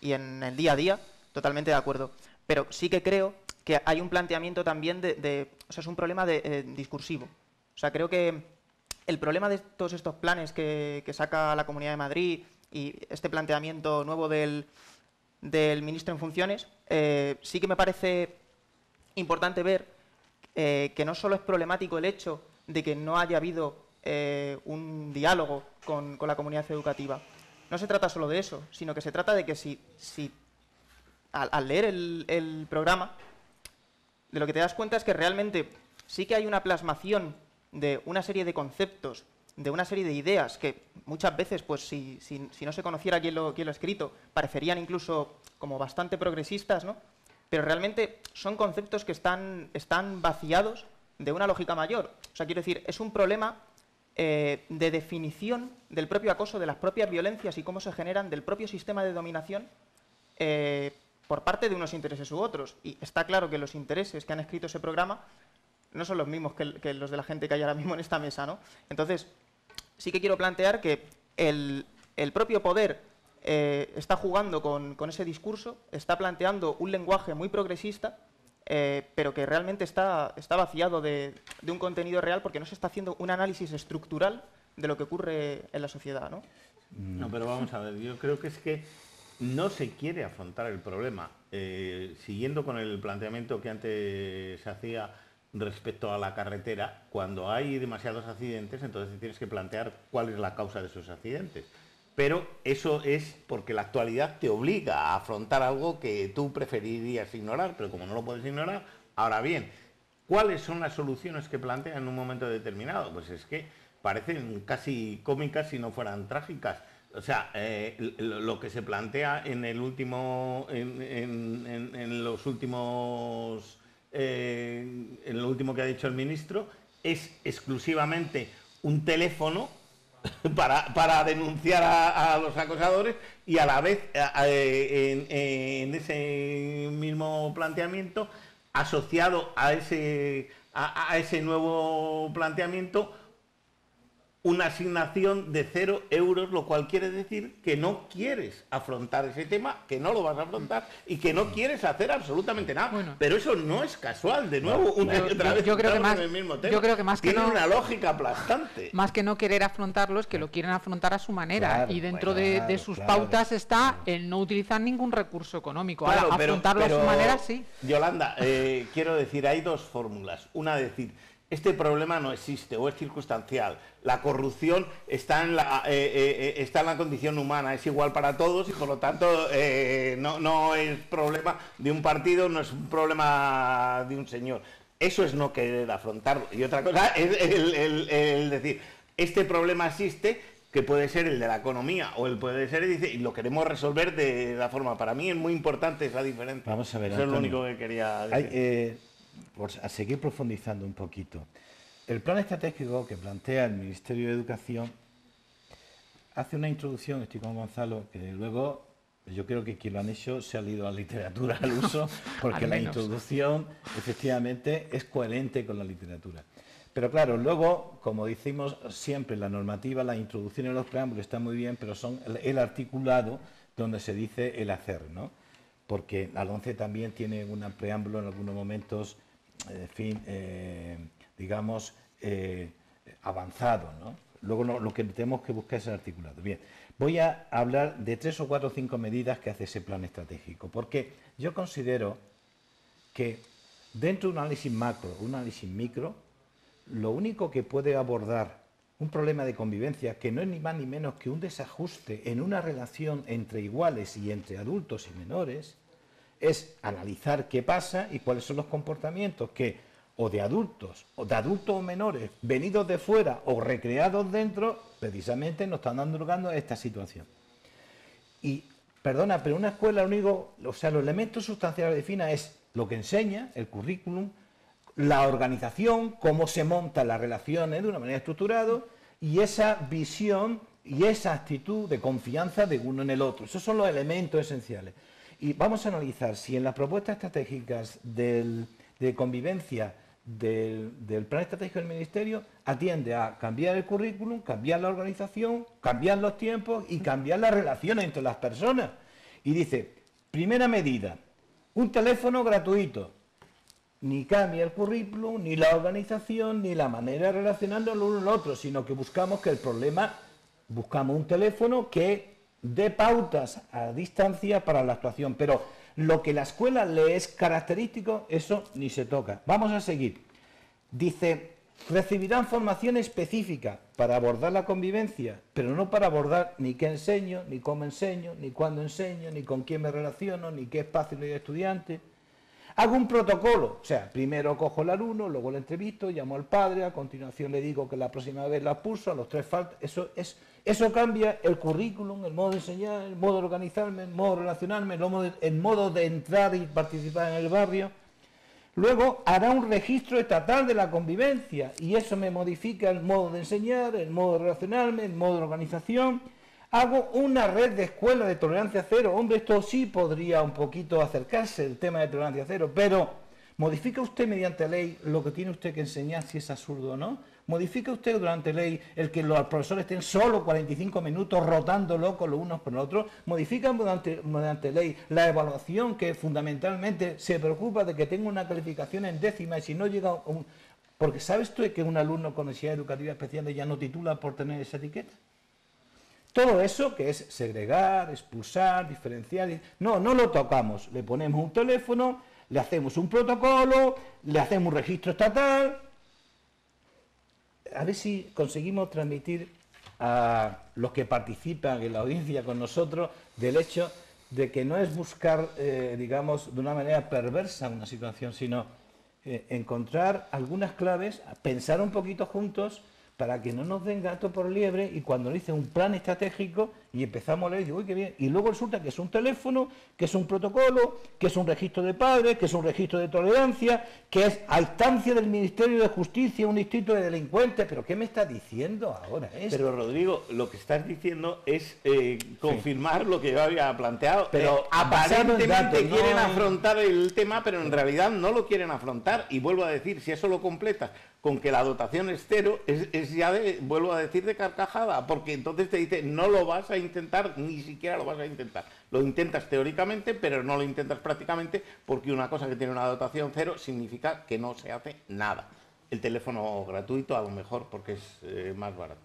en el día a día, totalmente de acuerdo. Pero sí que creo que hay un planteamiento también de, o sea, es un problema de, eh, discursivo. O sea, creo que el problema de todos estos planes que, que saca la Comunidad de Madrid y este planteamiento nuevo del del ministro en funciones, eh, sí que me parece importante ver eh, que no solo es problemático el hecho de que no haya habido eh, un diálogo con, la comunidad educativa. No se trata solo de eso, sino que se trata de que si, si al, leer el, programa, de lo que te das cuenta es que realmente sí que hay una plasmación de una serie de conceptos, de una serie de ideas que muchas veces, pues si, si, no se conociera quién lo, quién lo ha escrito, parecerían incluso como bastante progresistas, ¿no? Pero realmente son conceptos que están, están vaciados de una lógica mayor. O sea, quiero decir, es un problema eh, de definición del propio acoso, de las propias violencias y cómo se generan del propio sistema de dominación eh, por parte de unos intereses u otros. Y está claro que los intereses que han escrito ese programa no son los mismos que, los de la gente que hay ahora mismo en esta mesa, ¿no? Entonces, sí que quiero plantear que el, el propio poder eh, está jugando con, ese discurso, está planteando un lenguaje muy progresista, eh, pero que realmente está, está vaciado de, un contenido real porque no se está haciendo un análisis estructural de lo que ocurre en la sociedad. ¿no? Mm. No, pero vamos a ver, yo creo que es que no se quiere afrontar el problema. Eh, siguiendo con el planteamiento que antes se hacía respecto a la carretera, cuando hay demasiados accidentes, entonces tienes que plantear cuál es la causa de esos accidentes pero eso es porque la actualidad te obliga a afrontar algo que tú preferirías ignorar, pero como no lo puedes ignorar, ahora bien, ¿cuáles son las soluciones que plantean en un momento determinado? Pues es que parecen casi cómicas si no fueran trágicas. O sea, eh, lo que se plantea en el último, en, los últimos, eh, en lo último que ha dicho el ministro, es exclusivamente un teléfono <laughs> para, denunciar a, los acosadores y a la vez en, ese mismo planteamiento asociado a ese, a ese nuevo planteamiento una asignación de cero euros, lo cual quiere decir que no quieres afrontar ese tema, que no lo vas a afrontar y que no quieres hacer absolutamente nada. Pero eso no es casual, de nuevo, una otra vez yo creo que más, Yo creo que más que Tiene una lógica aplastante. Más que no querer afrontarlos, que lo quieren afrontar a su manera. y dentro de, sus pautas está el no utilizar ningún recurso económico. Ahora, afrontarlo a su manera, sí. Yolanda, eh, quiero decir, hay dos fórmulas. Una, decir, este problema no existe o es circunstancial. La corrupción está en la, eh, eh, eh, está en la condición humana, es igual para todos y por lo tanto no, es problema de un partido, no es un problema de un señor. Eso es no querer afrontarlo. Y otra cosa es el, decir, este problema existe, que puede ser el de la economía o el puede ser dice, y lo queremos resolver de la forma. Para mí es muy importante esa diferencia. Vamos a ver. Eso es lo único que quería decir a seguir profundizando un poquito. El plan estratégico que plantea el Ministerio de Educación hace una introducción, estoy con Gonzalo, que luego yo creo que quien lo han hecho se ha leído la literatura al uso, <laughs> porque la introducción efectivamente es coherente con la literatura. Pero claro, luego, como decimos siempre, la normativa, la introducción en los preámbulos está muy bien, pero son el, articulado donde se dice el hacer, ¿no? Porque al 11 también tiene un preámbulo en algunos momentos en fin, eh, digamos, eh, avanzado. ¿no? Luego lo que tenemos que buscar es el articulado. Bien, voy a hablar de tres o cuatro o cinco medidas que hace ese plan estratégico, porque yo considero que dentro de un análisis macro, un análisis micro, lo único que puede abordar un problema de convivencia que no es ni más ni menos que un desajuste en una relación entre iguales y entre adultos y menores, es analizar qué pasa y cuáles son los comportamientos que o de adultos, o de adultos o menores, venidos de fuera o recreados dentro, precisamente nos están dando lugar a esta situación. Y, perdona, pero una escuela, lo único, o sea, los elementos sustanciales de FINA es lo que enseña, el currículum, la organización, cómo se montan las relaciones de una manera estructurada y esa visión y esa actitud de confianza de uno en el otro. Esos son los elementos esenciales. Y vamos a analizar si en las propuestas estratégicas de convivencia del, plan estratégico del Ministerio atiende a cambiar el currículum, cambiar la organización, cambiar los tiempos y cambiar las relaciones entre las personas. Y dice, primera medida, un teléfono gratuito. Ni cambia el currículum, ni la organización, ni la manera de relacionarnos el uno al otro, sino que buscamos que el problema, buscamos un teléfono que de pautas a distancia para la actuación, pero lo que la escuela le es característico, eso ni se toca. Vamos a seguir. Dice, recibirán formación específica para abordar la convivencia, pero no para abordar ni qué enseño, ni cómo enseño, ni cuándo enseño, ni con quién me relaciono, ni qué espacio le doy estudiante. Hago un protocolo, o sea, primero cojo el alumno, luego le entrevisto, llamo al padre, a continuación le digo que la próxima vez la puso, a los tres falta. Eso, es, eso cambia el currículum, el modo de enseñar, el modo de organizarme, el modo de relacionarme, el modo de, entrar y participar en el barrio. Luego hará un registro estatal de la convivencia y eso me modifica el modo de enseñar, el modo de relacionarme, el modo de organización Hago una red de escuelas de tolerancia cero. Hombre, esto sí podría un poquito acercarse el tema de tolerancia cero, pero ¿modifica usted mediante ley lo que tiene usted que enseñar si es absurdo o no? ¿Modifica usted durante ley el que los profesores estén solo 45 minutos rotando locos los unos con los otros? ¿Modifica mediante, mediante ley la evaluación que fundamentalmente se preocupa de que tenga una calificación en décima y si no llega un... Porque ¿sabes tú que un alumno con necesidad educativa especial ya no titula por tener esa etiqueta? Todo eso que es segregar, expulsar, diferenciar, no, no lo tocamos. Le ponemos un teléfono, le hacemos un protocolo, le hacemos un registro estatal. A ver si conseguimos transmitir a los que participan en la audiencia con nosotros del hecho de que no es buscar, eh, digamos, de una manera perversa una situación, sino eh, encontrar algunas claves, pensar un poquito juntos para que no nos den gato por liebre y cuando le dice un plan estratégico y empezamos a leer, digo, uy, qué bien, y luego resulta que es un teléfono, que es un protocolo, que es un registro de padres, que es un registro de tolerancia, que es a instancia del Ministerio de Justicia, un distrito de delincuentes, pero ¿qué me está diciendo ahora? Pero Rodrigo, lo que estás diciendo es eh, confirmar lo que yo había planteado, pero eh, aparentemente quieren afrontar el tema, pero en realidad no lo quieren afrontar, y vuelvo a decir, si eso lo completas con que la dotación es cero, es, ya de, vuelvo a decir, de carcajada, porque entonces te dice, no lo vas a intentar, ni siquiera lo vas a intentar. Lo intentas teóricamente, pero no lo intentas prácticamente, porque una cosa que tiene una dotación cero significa que no se hace nada. El teléfono gratuito a lo mejor porque es eh, más barato.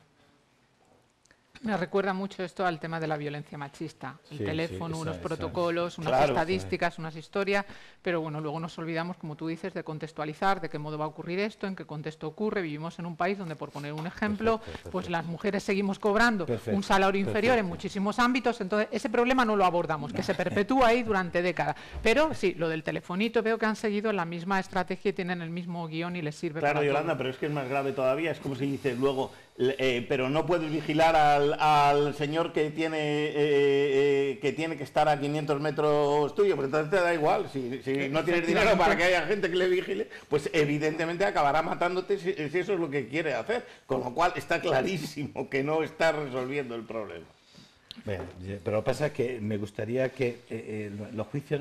Me recuerda mucho esto al tema de la violencia machista. El teléfono, unos protocolos, unas estadísticas, unas historias, pero bueno, luego nos olvidamos, como tú dices, de contextualizar de qué modo va a ocurrir esto, en qué contexto ocurre. Vivimos en un país donde, por poner un ejemplo, pues las mujeres seguimos cobrando un salario inferior en muchísimos ámbitos, entonces ese problema no lo abordamos, que se perpetúa ahí durante décadas. Pero sí, lo del telefonito veo que han seguido la misma estrategia y tienen el mismo guion y les sirve claro, Yolanda, pero es que es más grave todavía, es como si dices luego, eh, pero no puedes vigilar al, señor que tiene, eh, eh, que tiene que estar a 500 metros tuyo, porque entonces te da igual. Si, no <laughs> tienes dinero para que haya gente que le vigile, pues evidentemente acabará matándote si, eso es lo que quiere hacer. Con lo cual está clarísimo que no está resolviendo el problema. pero lo que pasa es que me gustaría que los juicios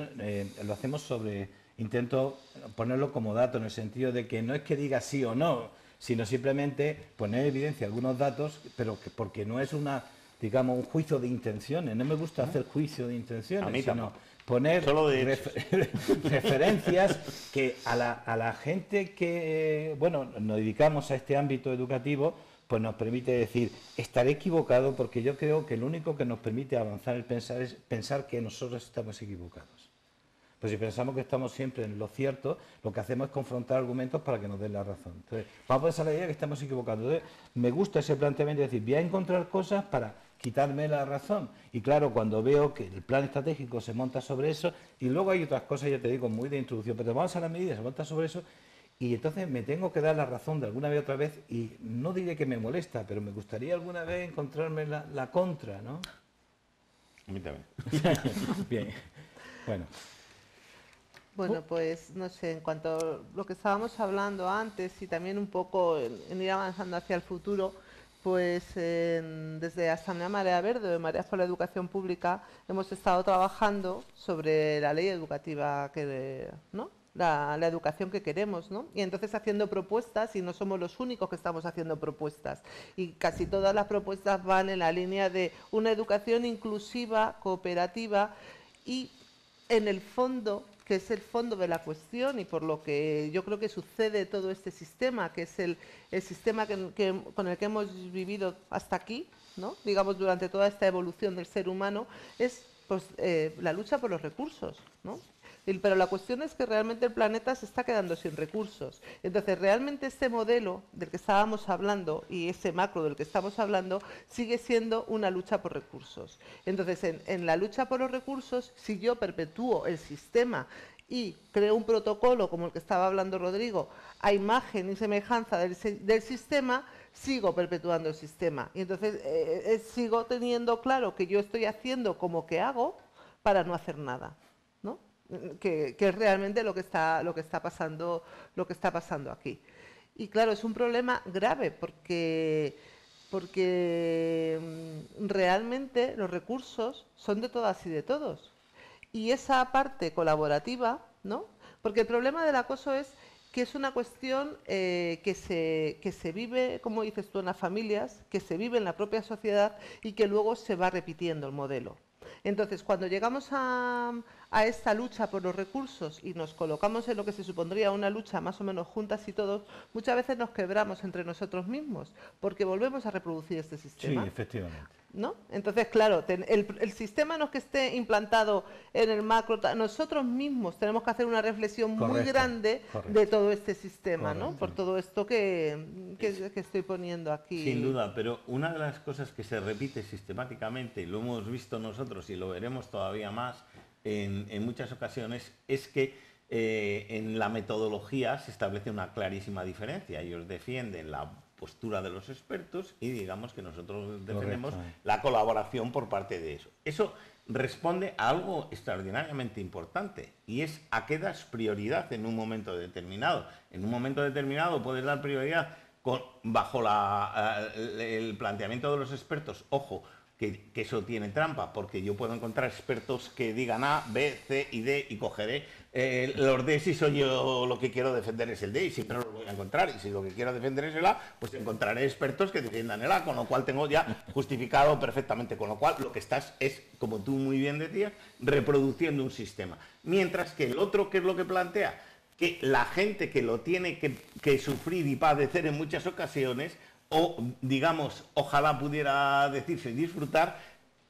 lo hacemos sobre, intento ponerlo como dato en el sentido de que no es que diga sí o no, sino simplemente poner en evidencia algunos datos, pero que, porque no es una, digamos, un juicio de intenciones. No me gusta hacer juicio de intenciones, sino poner <laughs> referencias que a la, a la gente que, bueno, nos dedicamos a este ámbito educativo, pues nos permite decir, estaré equivocado porque yo creo que lo único que nos permite avanzar el pensar es pensar que nosotros estamos equivocados. Pues si pensamos que estamos siempre en lo cierto, lo que hacemos es confrontar argumentos para que nos den la razón. Entonces, vamos a pensar la idea que estamos equivocados. Entonces, me gusta ese planteamiento de decir, voy a encontrar cosas para quitarme la razón. Y claro, cuando veo que el plan estratégico se monta sobre eso, y luego hay otras cosas, ya te digo, muy de introducción, pero vamos a la medida, se monta sobre eso, y entonces me tengo que dar la razón de alguna vez otra vez, y no diré que me molesta, pero me gustaría alguna vez encontrarme la, la contra, ¿no? A mí también. <laughs> Bien. Bueno. Bueno, pues no sé, en cuanto a lo que estábamos hablando antes y también un poco en, ir avanzando hacia el futuro, pues desde Asamblea Marea Verde de Mareas por la Educación Pública hemos estado trabajando sobre la ley educativa que, ¿no? La, la, educación que queremos, ¿no? Y entonces haciendo propuestas, y no somos los únicos que estamos haciendo propuestas, y casi todas las propuestas van en la línea de una educación inclusiva, cooperativa, y en el fondo que es el fondo de la cuestión y por lo que yo creo que sucede todo este sistema, que es el, sistema con el que hemos vivido hasta aquí, ¿no? digamos, durante toda esta evolución del ser humano, es pues, eh, la lucha por los recursos. ¿no? Pero la cuestión es que realmente el planeta se está quedando sin recursos. Entonces, realmente este modelo del que estábamos hablando y ese macro del que estamos hablando sigue siendo una lucha por recursos. Entonces, en, la lucha por los recursos, si yo perpetúo el sistema y creo un protocolo como el que estaba hablando Rodrigo, a imagen y semejanza del, del sistema, sigo perpetuando el sistema. Y entonces eh, eh, sigo teniendo claro que yo estoy haciendo como que hago para no hacer nada. Que, es realmente lo que está, lo que está pasando, lo que está pasando aquí. Y claro, es un problema grave porque, porque mm, realmente los recursos son de todas y de todos. Y esa parte colaborativa, ¿no? Porque el problema del acoso es que es una cuestión eh, que, se, que se vive, como dices tú, en las familias, que se vive en la propia sociedad y que luego se va repitiendo el modelo. Entonces, cuando llegamos a, esta lucha por los recursos y nos colocamos en lo que se supondría una lucha más o menos juntas y todos, muchas veces nos quebramos entre nosotros mismos, porque volvemos a reproducir este sistema. Sí, efectivamente. ¿No? Entonces, claro, el, sistema no es que esté implantado en el macro, nosotros mismos tenemos que hacer una reflexión muy grande de todo este sistema, ¿no? Por todo esto que, que, estoy poniendo aquí. Sin duda, pero una de las cosas que se repite sistemáticamente, y lo hemos visto nosotros y lo veremos todavía más en, en muchas ocasiones, es que eh, en la metodología se establece una clarísima diferencia. Ellos defienden la postura de los expertos y digamos que nosotros defendemos la colaboración por parte de eso. Eso responde a algo extraordinariamente importante y es a qué das prioridad en un momento determinado. En un momento determinado puedes dar prioridad bajo el planteamiento de los expertos, ojo, que, eso tiene trampa, porque yo puedo encontrar expertos que digan A, B, C y D y cogeré eh, los D si soy yo lo que quiero defender es el D y siempre lo voy a encontrar. Y si lo que quiero defender es el A, pues encontraré expertos que defiendan el A, con lo cual tengo ya justificado perfectamente. Con lo cual lo que estás es, como tú muy bien decías, reproduciendo un sistema. Mientras que el otro, ¿qué es lo que plantea? Que la gente que lo tiene que, que sufrir y padecer en muchas ocasiones o digamos, ojalá pudiera decirse disfrutar,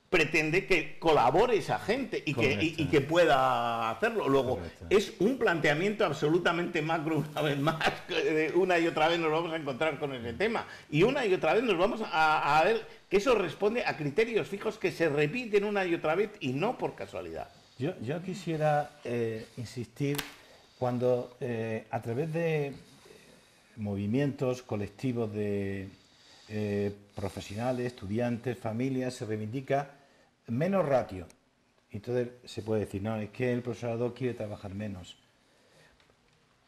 pretende que colabore esa gente y, que, que, pueda hacerlo. Luego, es un planteamiento absolutamente macro una vez más, <laughs> una y otra vez nos vamos a encontrar con ese tema, y una y otra vez nos vamos a, ver que eso responde a criterios fijos que se repiten una y otra vez y no por casualidad. Yo, yo quisiera eh, insistir cuando eh, a través de movimientos colectivos de eh, profesionales, estudiantes, familias, se reivindica menos ratio. Entonces se puede decir, no, es que el profesorado quiere trabajar menos.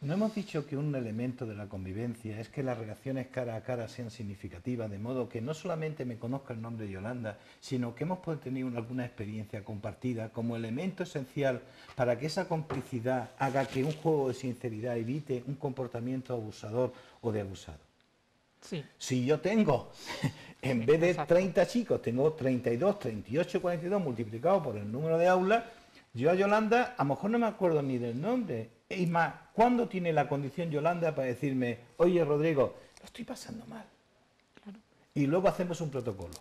No hemos dicho que un elemento de la convivencia es que las relaciones cara a cara sean significativas, de modo que no solamente me conozca el nombre de Yolanda, sino que hemos podido tener alguna experiencia compartida como elemento esencial para que esa complicidad haga que un juego de sinceridad evite un comportamiento abusador o de abusado. Sí. Si yo tengo, <laughs> en vez de 30 chicos, tengo 32, 38, 42 multiplicado por el número de aulas, yo a Yolanda a lo mejor no me acuerdo ni del nombre y más, ¿cuándo tiene la condición Yolanda para decirme, oye Rodrigo, lo estoy pasando mal? Y luego hacemos un protocolo.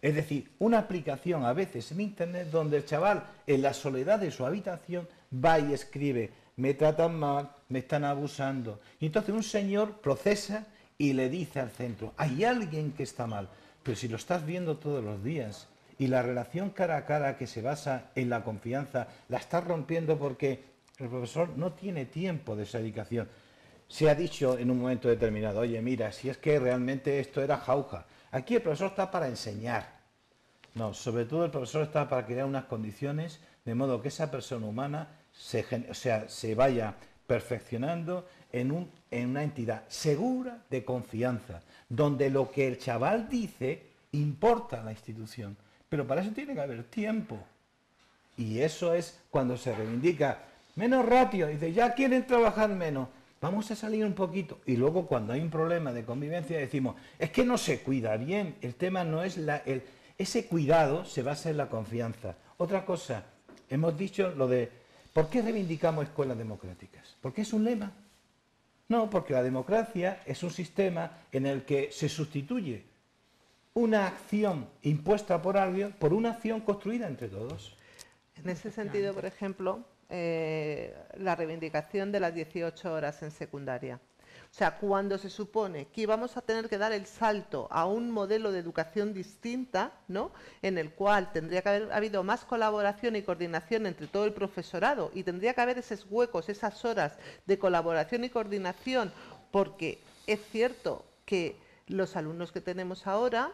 Es decir, una aplicación a veces en Internet donde el chaval, en la soledad de su habitación, va y escribe, me tratan mal, me están abusando. Y entonces un señor procesa y le dice al centro, hay alguien que está mal, pero si lo estás viendo todos los días y la relación cara a cara que se basa en la confianza, la estás rompiendo porque el profesor no tiene tiempo de esa dedicación. Se ha dicho en un momento determinado, oye, mira, si es que realmente esto era jauja. Aquí el profesor está para enseñar. No, sobre todo el profesor está para crear unas condiciones de modo que esa persona humana se, o sea, se vaya perfeccionando en, un, en una entidad segura de confianza, donde lo que el chaval dice importa a la institución. Pero para eso tiene que haber tiempo. Y eso es cuando se reivindica menos ratio, dice, ya quieren trabajar menos, vamos a salir un poquito. Y luego cuando hay un problema de convivencia decimos, es que no se cuida bien, el tema no es la... El, ese cuidado se basa en la confianza. Otra cosa, hemos dicho lo de, ¿por qué reivindicamos escuelas democráticas? Porque es un lema. No, porque la democracia es un sistema en el que se sustituye una acción impuesta por alguien por una acción construida entre todos. En ese sentido, por ejemplo, eh, la reivindicación de las 18 horas en secundaria. O sea, cuando se supone que íbamos a tener que dar el salto a un modelo de educación distinta, ¿no? En el cual tendría que haber habido más colaboración y coordinación entre todo el profesorado y tendría que haber esos huecos, esas horas de colaboración y coordinación, porque es cierto que los alumnos que tenemos ahora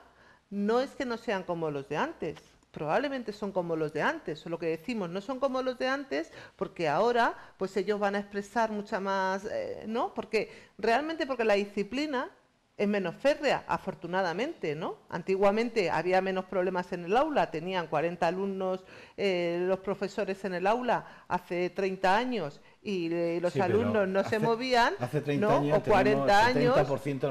no es que no sean como los de antes, probablemente son como los de antes, o lo que decimos, no son como los de antes, porque ahora pues ellos van a expresar mucha más, eh, ¿no? Porque realmente porque la disciplina es menos férrea, afortunadamente, ¿no? Antiguamente había menos problemas en el aula, tenían 40 alumnos eh, los profesores en el aula hace 30 años y eh, los alumnos no se movían, hace 30 ¿no? años o 40 años.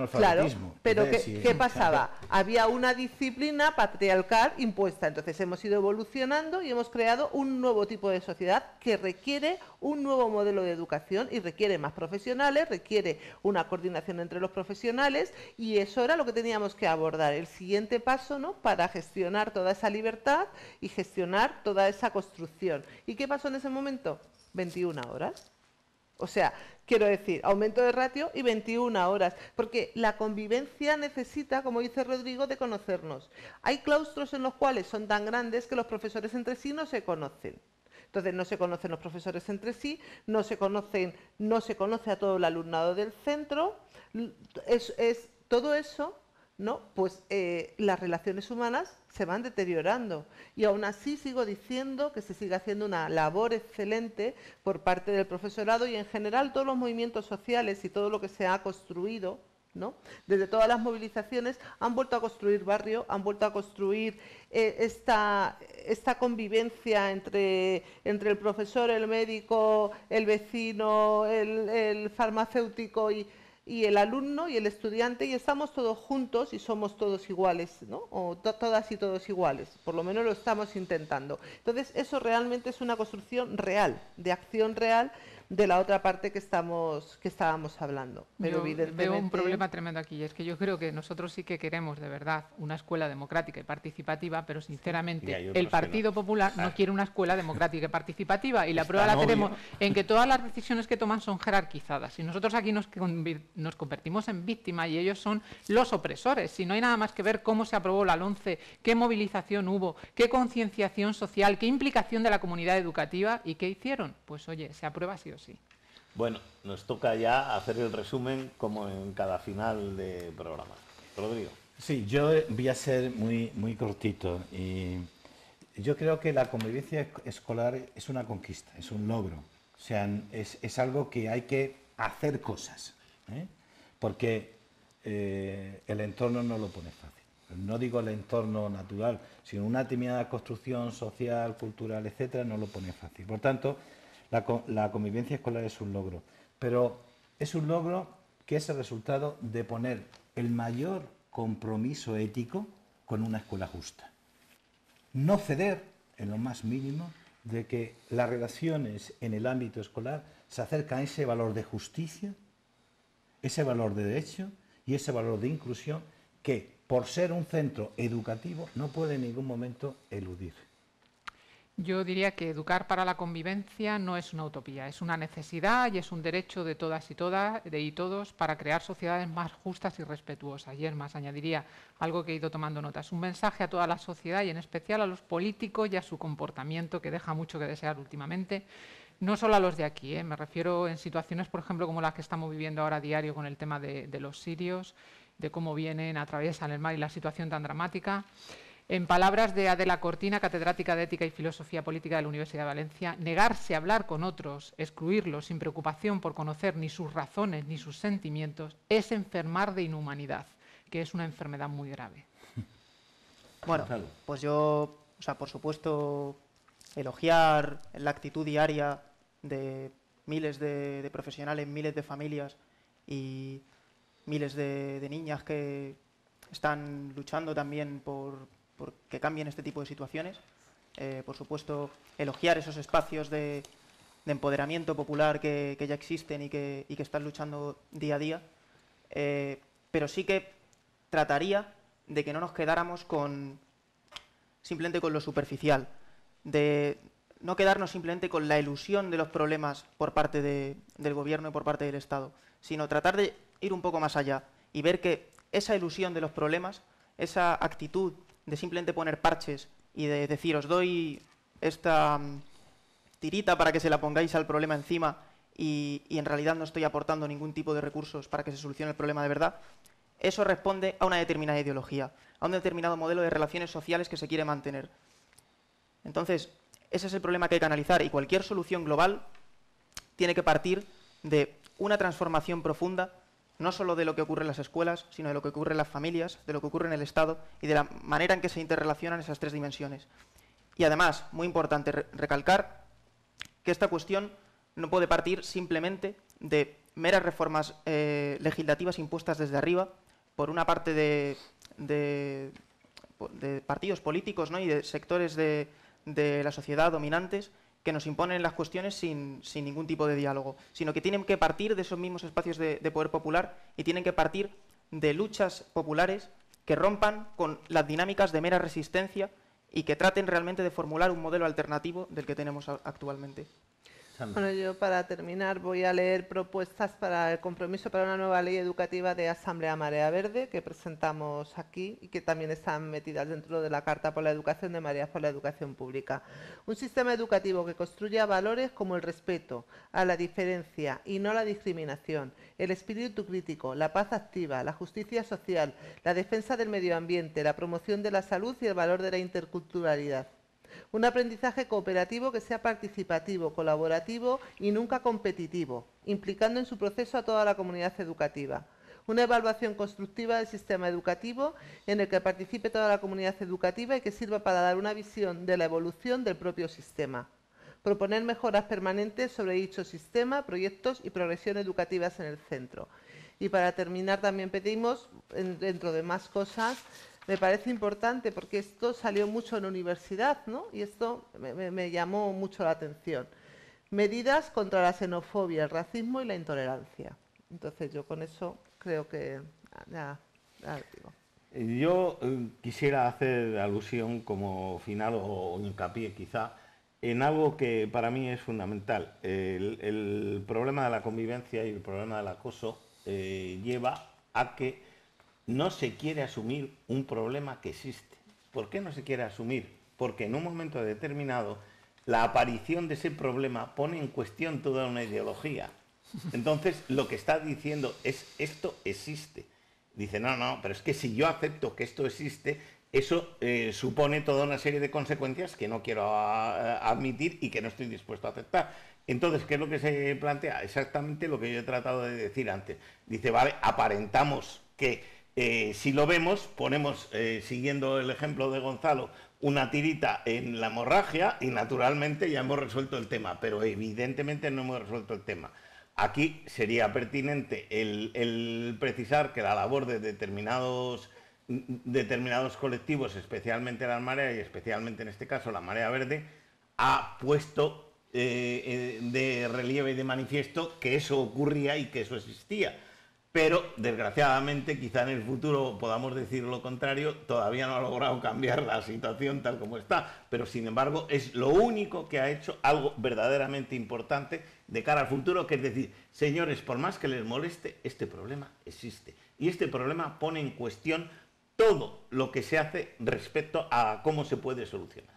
Claro, pero ¿qué, pasaba? Había una disciplina patriarcal impuesta. Entonces hemos ido evolucionando y hemos creado un nuevo tipo de sociedad que requiere un nuevo modelo de educación y requiere más profesionales, requiere una coordinación entre los profesionales y eso era lo que teníamos que abordar. El siguiente paso ¿no? para gestionar toda esa libertad y gestionar toda esa construcción. ¿Y qué pasó en ese momento? 21 horas. O sea, quiero decir, aumento de ratio y 21 horas, porque la convivencia necesita, como dice Rodrigo, de conocernos. Hay claustros en los cuales son tan grandes que los profesores entre sí no se conocen. Entonces no se conocen los profesores entre sí, no se conocen, no se conoce a todo el alumnado del centro. Es, es todo eso ¿no? Pues eh, las relaciones humanas se van deteriorando. Y aún así sigo diciendo que se sigue haciendo una labor excelente por parte del profesorado y en general todos los movimientos sociales y todo lo que se ha construido, ¿no? Desde todas las movilizaciones han vuelto a construir barrio, han vuelto a construir eh, esta, esta, convivencia entre, entre, el profesor, el médico, el vecino, el farmacéutico y y el alumno y el estudiante y estamos todos juntos y somos todos iguales, ¿no? O todas y todos iguales, por lo menos lo estamos intentando. Entonces, eso realmente es una construcción real, de acción real de la otra parte que estamos que estábamos hablando. Pero yo veo un problema tremendo aquí, y es que yo creo que nosotros sí que queremos de verdad una escuela democrática y participativa, pero sinceramente el Partido Popular no quiere una escuela democrática y participativa, y la prueba la tenemos en que todas las decisiones que toman son jerarquizadas, y nosotros aquí nos, nos convertimos en víctimas y ellos son los opresores, si no hay nada más que ver cómo se aprobó la 11, qué movilización hubo, qué concienciación social, qué implicación de la comunidad educativa y qué hicieron, pues oye, se aprueba sí o sí. Bueno, nos toca ya hacer el resumen como en cada final de programa. Rodrigo. Sí, yo voy a ser muy, muy cortito y yo creo que la convivencia escolar es una conquista, es un logro. O sea, es, algo que hay que hacer cosas, ¿eh? porque eh, el entorno no lo pone fácil. No digo el entorno natural, sino una determinada construcción social, cultural, etcétera, no lo pone fácil. Por tanto, la, convivencia escolar es un logro, pero es un logro que es el resultado de poner el mayor compromiso ético con una escuela justa. No ceder en lo más mínimo de que las relaciones en el ámbito escolar se acercan a ese valor de justicia, ese valor de derecho y ese valor de inclusión que, por ser un centro educativo, no puede en ningún momento eludir. Yo diría que educar para la convivencia no es una utopía, es una necesidad y es un derecho de todas y todas y todos para crear sociedades más justas y respetuosas. Y es más, añadiría algo que he ido tomando nota, es un mensaje a toda la sociedad y en especial a los políticos y a su comportamiento que deja mucho que desear últimamente. No solo a los de aquí, ¿eh? me refiero en situaciones, por ejemplo, como las que estamos viviendo ahora a diario con el tema de los sirios, de cómo vienen, atraviesan el mar y la situación tan dramática. En palabras de Adela Cortina, catedrática de Ética y Filosofía Política de la Universidad de Valencia, negarse a hablar con otros, excluirlos sin preocupación por conocer ni sus razones ni sus sentimientos, es enfermar de inhumanidad, que es una enfermedad muy grave. <laughs> Bueno, pues yo, o sea, por supuesto, elogiar la actitud diaria de miles de, profesionales, miles de familias y miles de niñas que están luchando también por, que cambien este tipo de situaciones. Eh, por supuesto, elogiar esos espacios de, empoderamiento popular que, ya existen y que, están luchando día a día. Eh, pero sí que trataría de que no nos quedáramos con simplemente con lo superficial, de no quedarnos simplemente con la ilusión de los problemas por parte del gobierno y por parte del Estado, sino tratar de ir un poco más allá y ver que esa ilusión de los problemas, esa actitud de simplemente poner parches y de decir, os doy esta mm, tirita para que se la pongáis al problema encima y, en realidad no estoy aportando ningún tipo de recursos para que se solucione el problema de verdad, eso responde a una determinada ideología, a un determinado modelo de relaciones sociales que se quiere mantener. Entonces, ese es el problema que hay que analizar y cualquier solución global tiene que partir de una transformación profunda, no solo de lo que ocurre en las escuelas, sino de lo que ocurre en las familias, de lo que ocurre en el Estado y de la manera en que se interrelacionan esas tres dimensiones. Y además, muy importante recalcar que esta cuestión no puede partir simplemente de meras reformas eh, legislativas impuestas desde arriba por una parte de, partidos políticos y de sectores de, la sociedad dominantes que nos imponen las cuestiones sin, ningún tipo de diálogo, sino que tienen que partir de esos mismos espacios de, poder popular y tienen que partir de luchas populares que rompan con las dinámicas de mera resistencia y que traten realmente de formular un modelo alternativo del que tenemos actualmente. Bueno, yo para terminar voy a leer propuestas para el compromiso para una nueva ley educativa de Asamblea Marea Verde que presentamos aquí y que también están metidas dentro de la Carta por la Educación de María por la Educación Pública. Un sistema educativo que construya valores como el respeto a la diferencia y no la discriminación, el espíritu crítico, la paz activa, la justicia social, la defensa del medio ambiente, la promoción de la salud y el valor de la interculturalidad. Un aprendizaje cooperativo que sea participativo, colaborativo y nunca competitivo, implicando en su proceso a toda la comunidad educativa. Una evaluación constructiva del sistema educativo en el que participe toda la comunidad educativa y que sirva para dar una visión de la evolución del propio sistema. Proponer mejoras permanentes sobre dicho sistema, proyectos y progresión educativas en el centro. Y para terminar también pedimos, dentro de más cosas, me parece importante porque esto salió mucho en la universidad, ¿no? Y esto me, llamó mucho la atención. Medidas contra la xenofobia, el racismo y la intolerancia. Entonces yo con eso creo que ya, digo. Yo eh, quisiera hacer alusión como final o, hincapié quizá en algo que para mí es fundamental. El, problema de la convivencia y el problema del acoso eh, lleva a que no se quiere asumir un problema que existe. ¿Por qué no se quiere asumir? Porque en un momento determinado la aparición de ese problema pone en cuestión toda una ideología. Entonces lo que está diciendo es esto existe. Dice, no, no, pero es que si yo acepto que esto existe, eso eh, supone toda una serie de consecuencias que no quiero ah, admitir y que no estoy dispuesto a aceptar. Entonces, ¿qué es lo que se plantea? Exactamente lo que yo he tratado de decir antes. Dice, vale, aparentamos que eh, si lo vemos, ponemos, eh, siguiendo el ejemplo de Gonzalo, una tirita en la hemorragia y naturalmente ya hemos resuelto el tema, pero evidentemente no hemos resuelto el tema. Aquí sería pertinente el, precisar que la labor de determinados, colectivos, especialmente la marea y especialmente en este caso la marea verde, ha puesto eh, de relieve y de manifiesto que eso ocurría y que eso existía pero desgraciadamente quizá en el futuro podamos decir lo contrario, todavía no ha logrado cambiar la situación tal como está, pero sin embargo es lo único que ha hecho algo verdaderamente importante de cara al futuro, que es decir, señores, por más que les moleste, este problema existe y este problema pone en cuestión todo lo que se hace respecto a cómo se puede solucionar.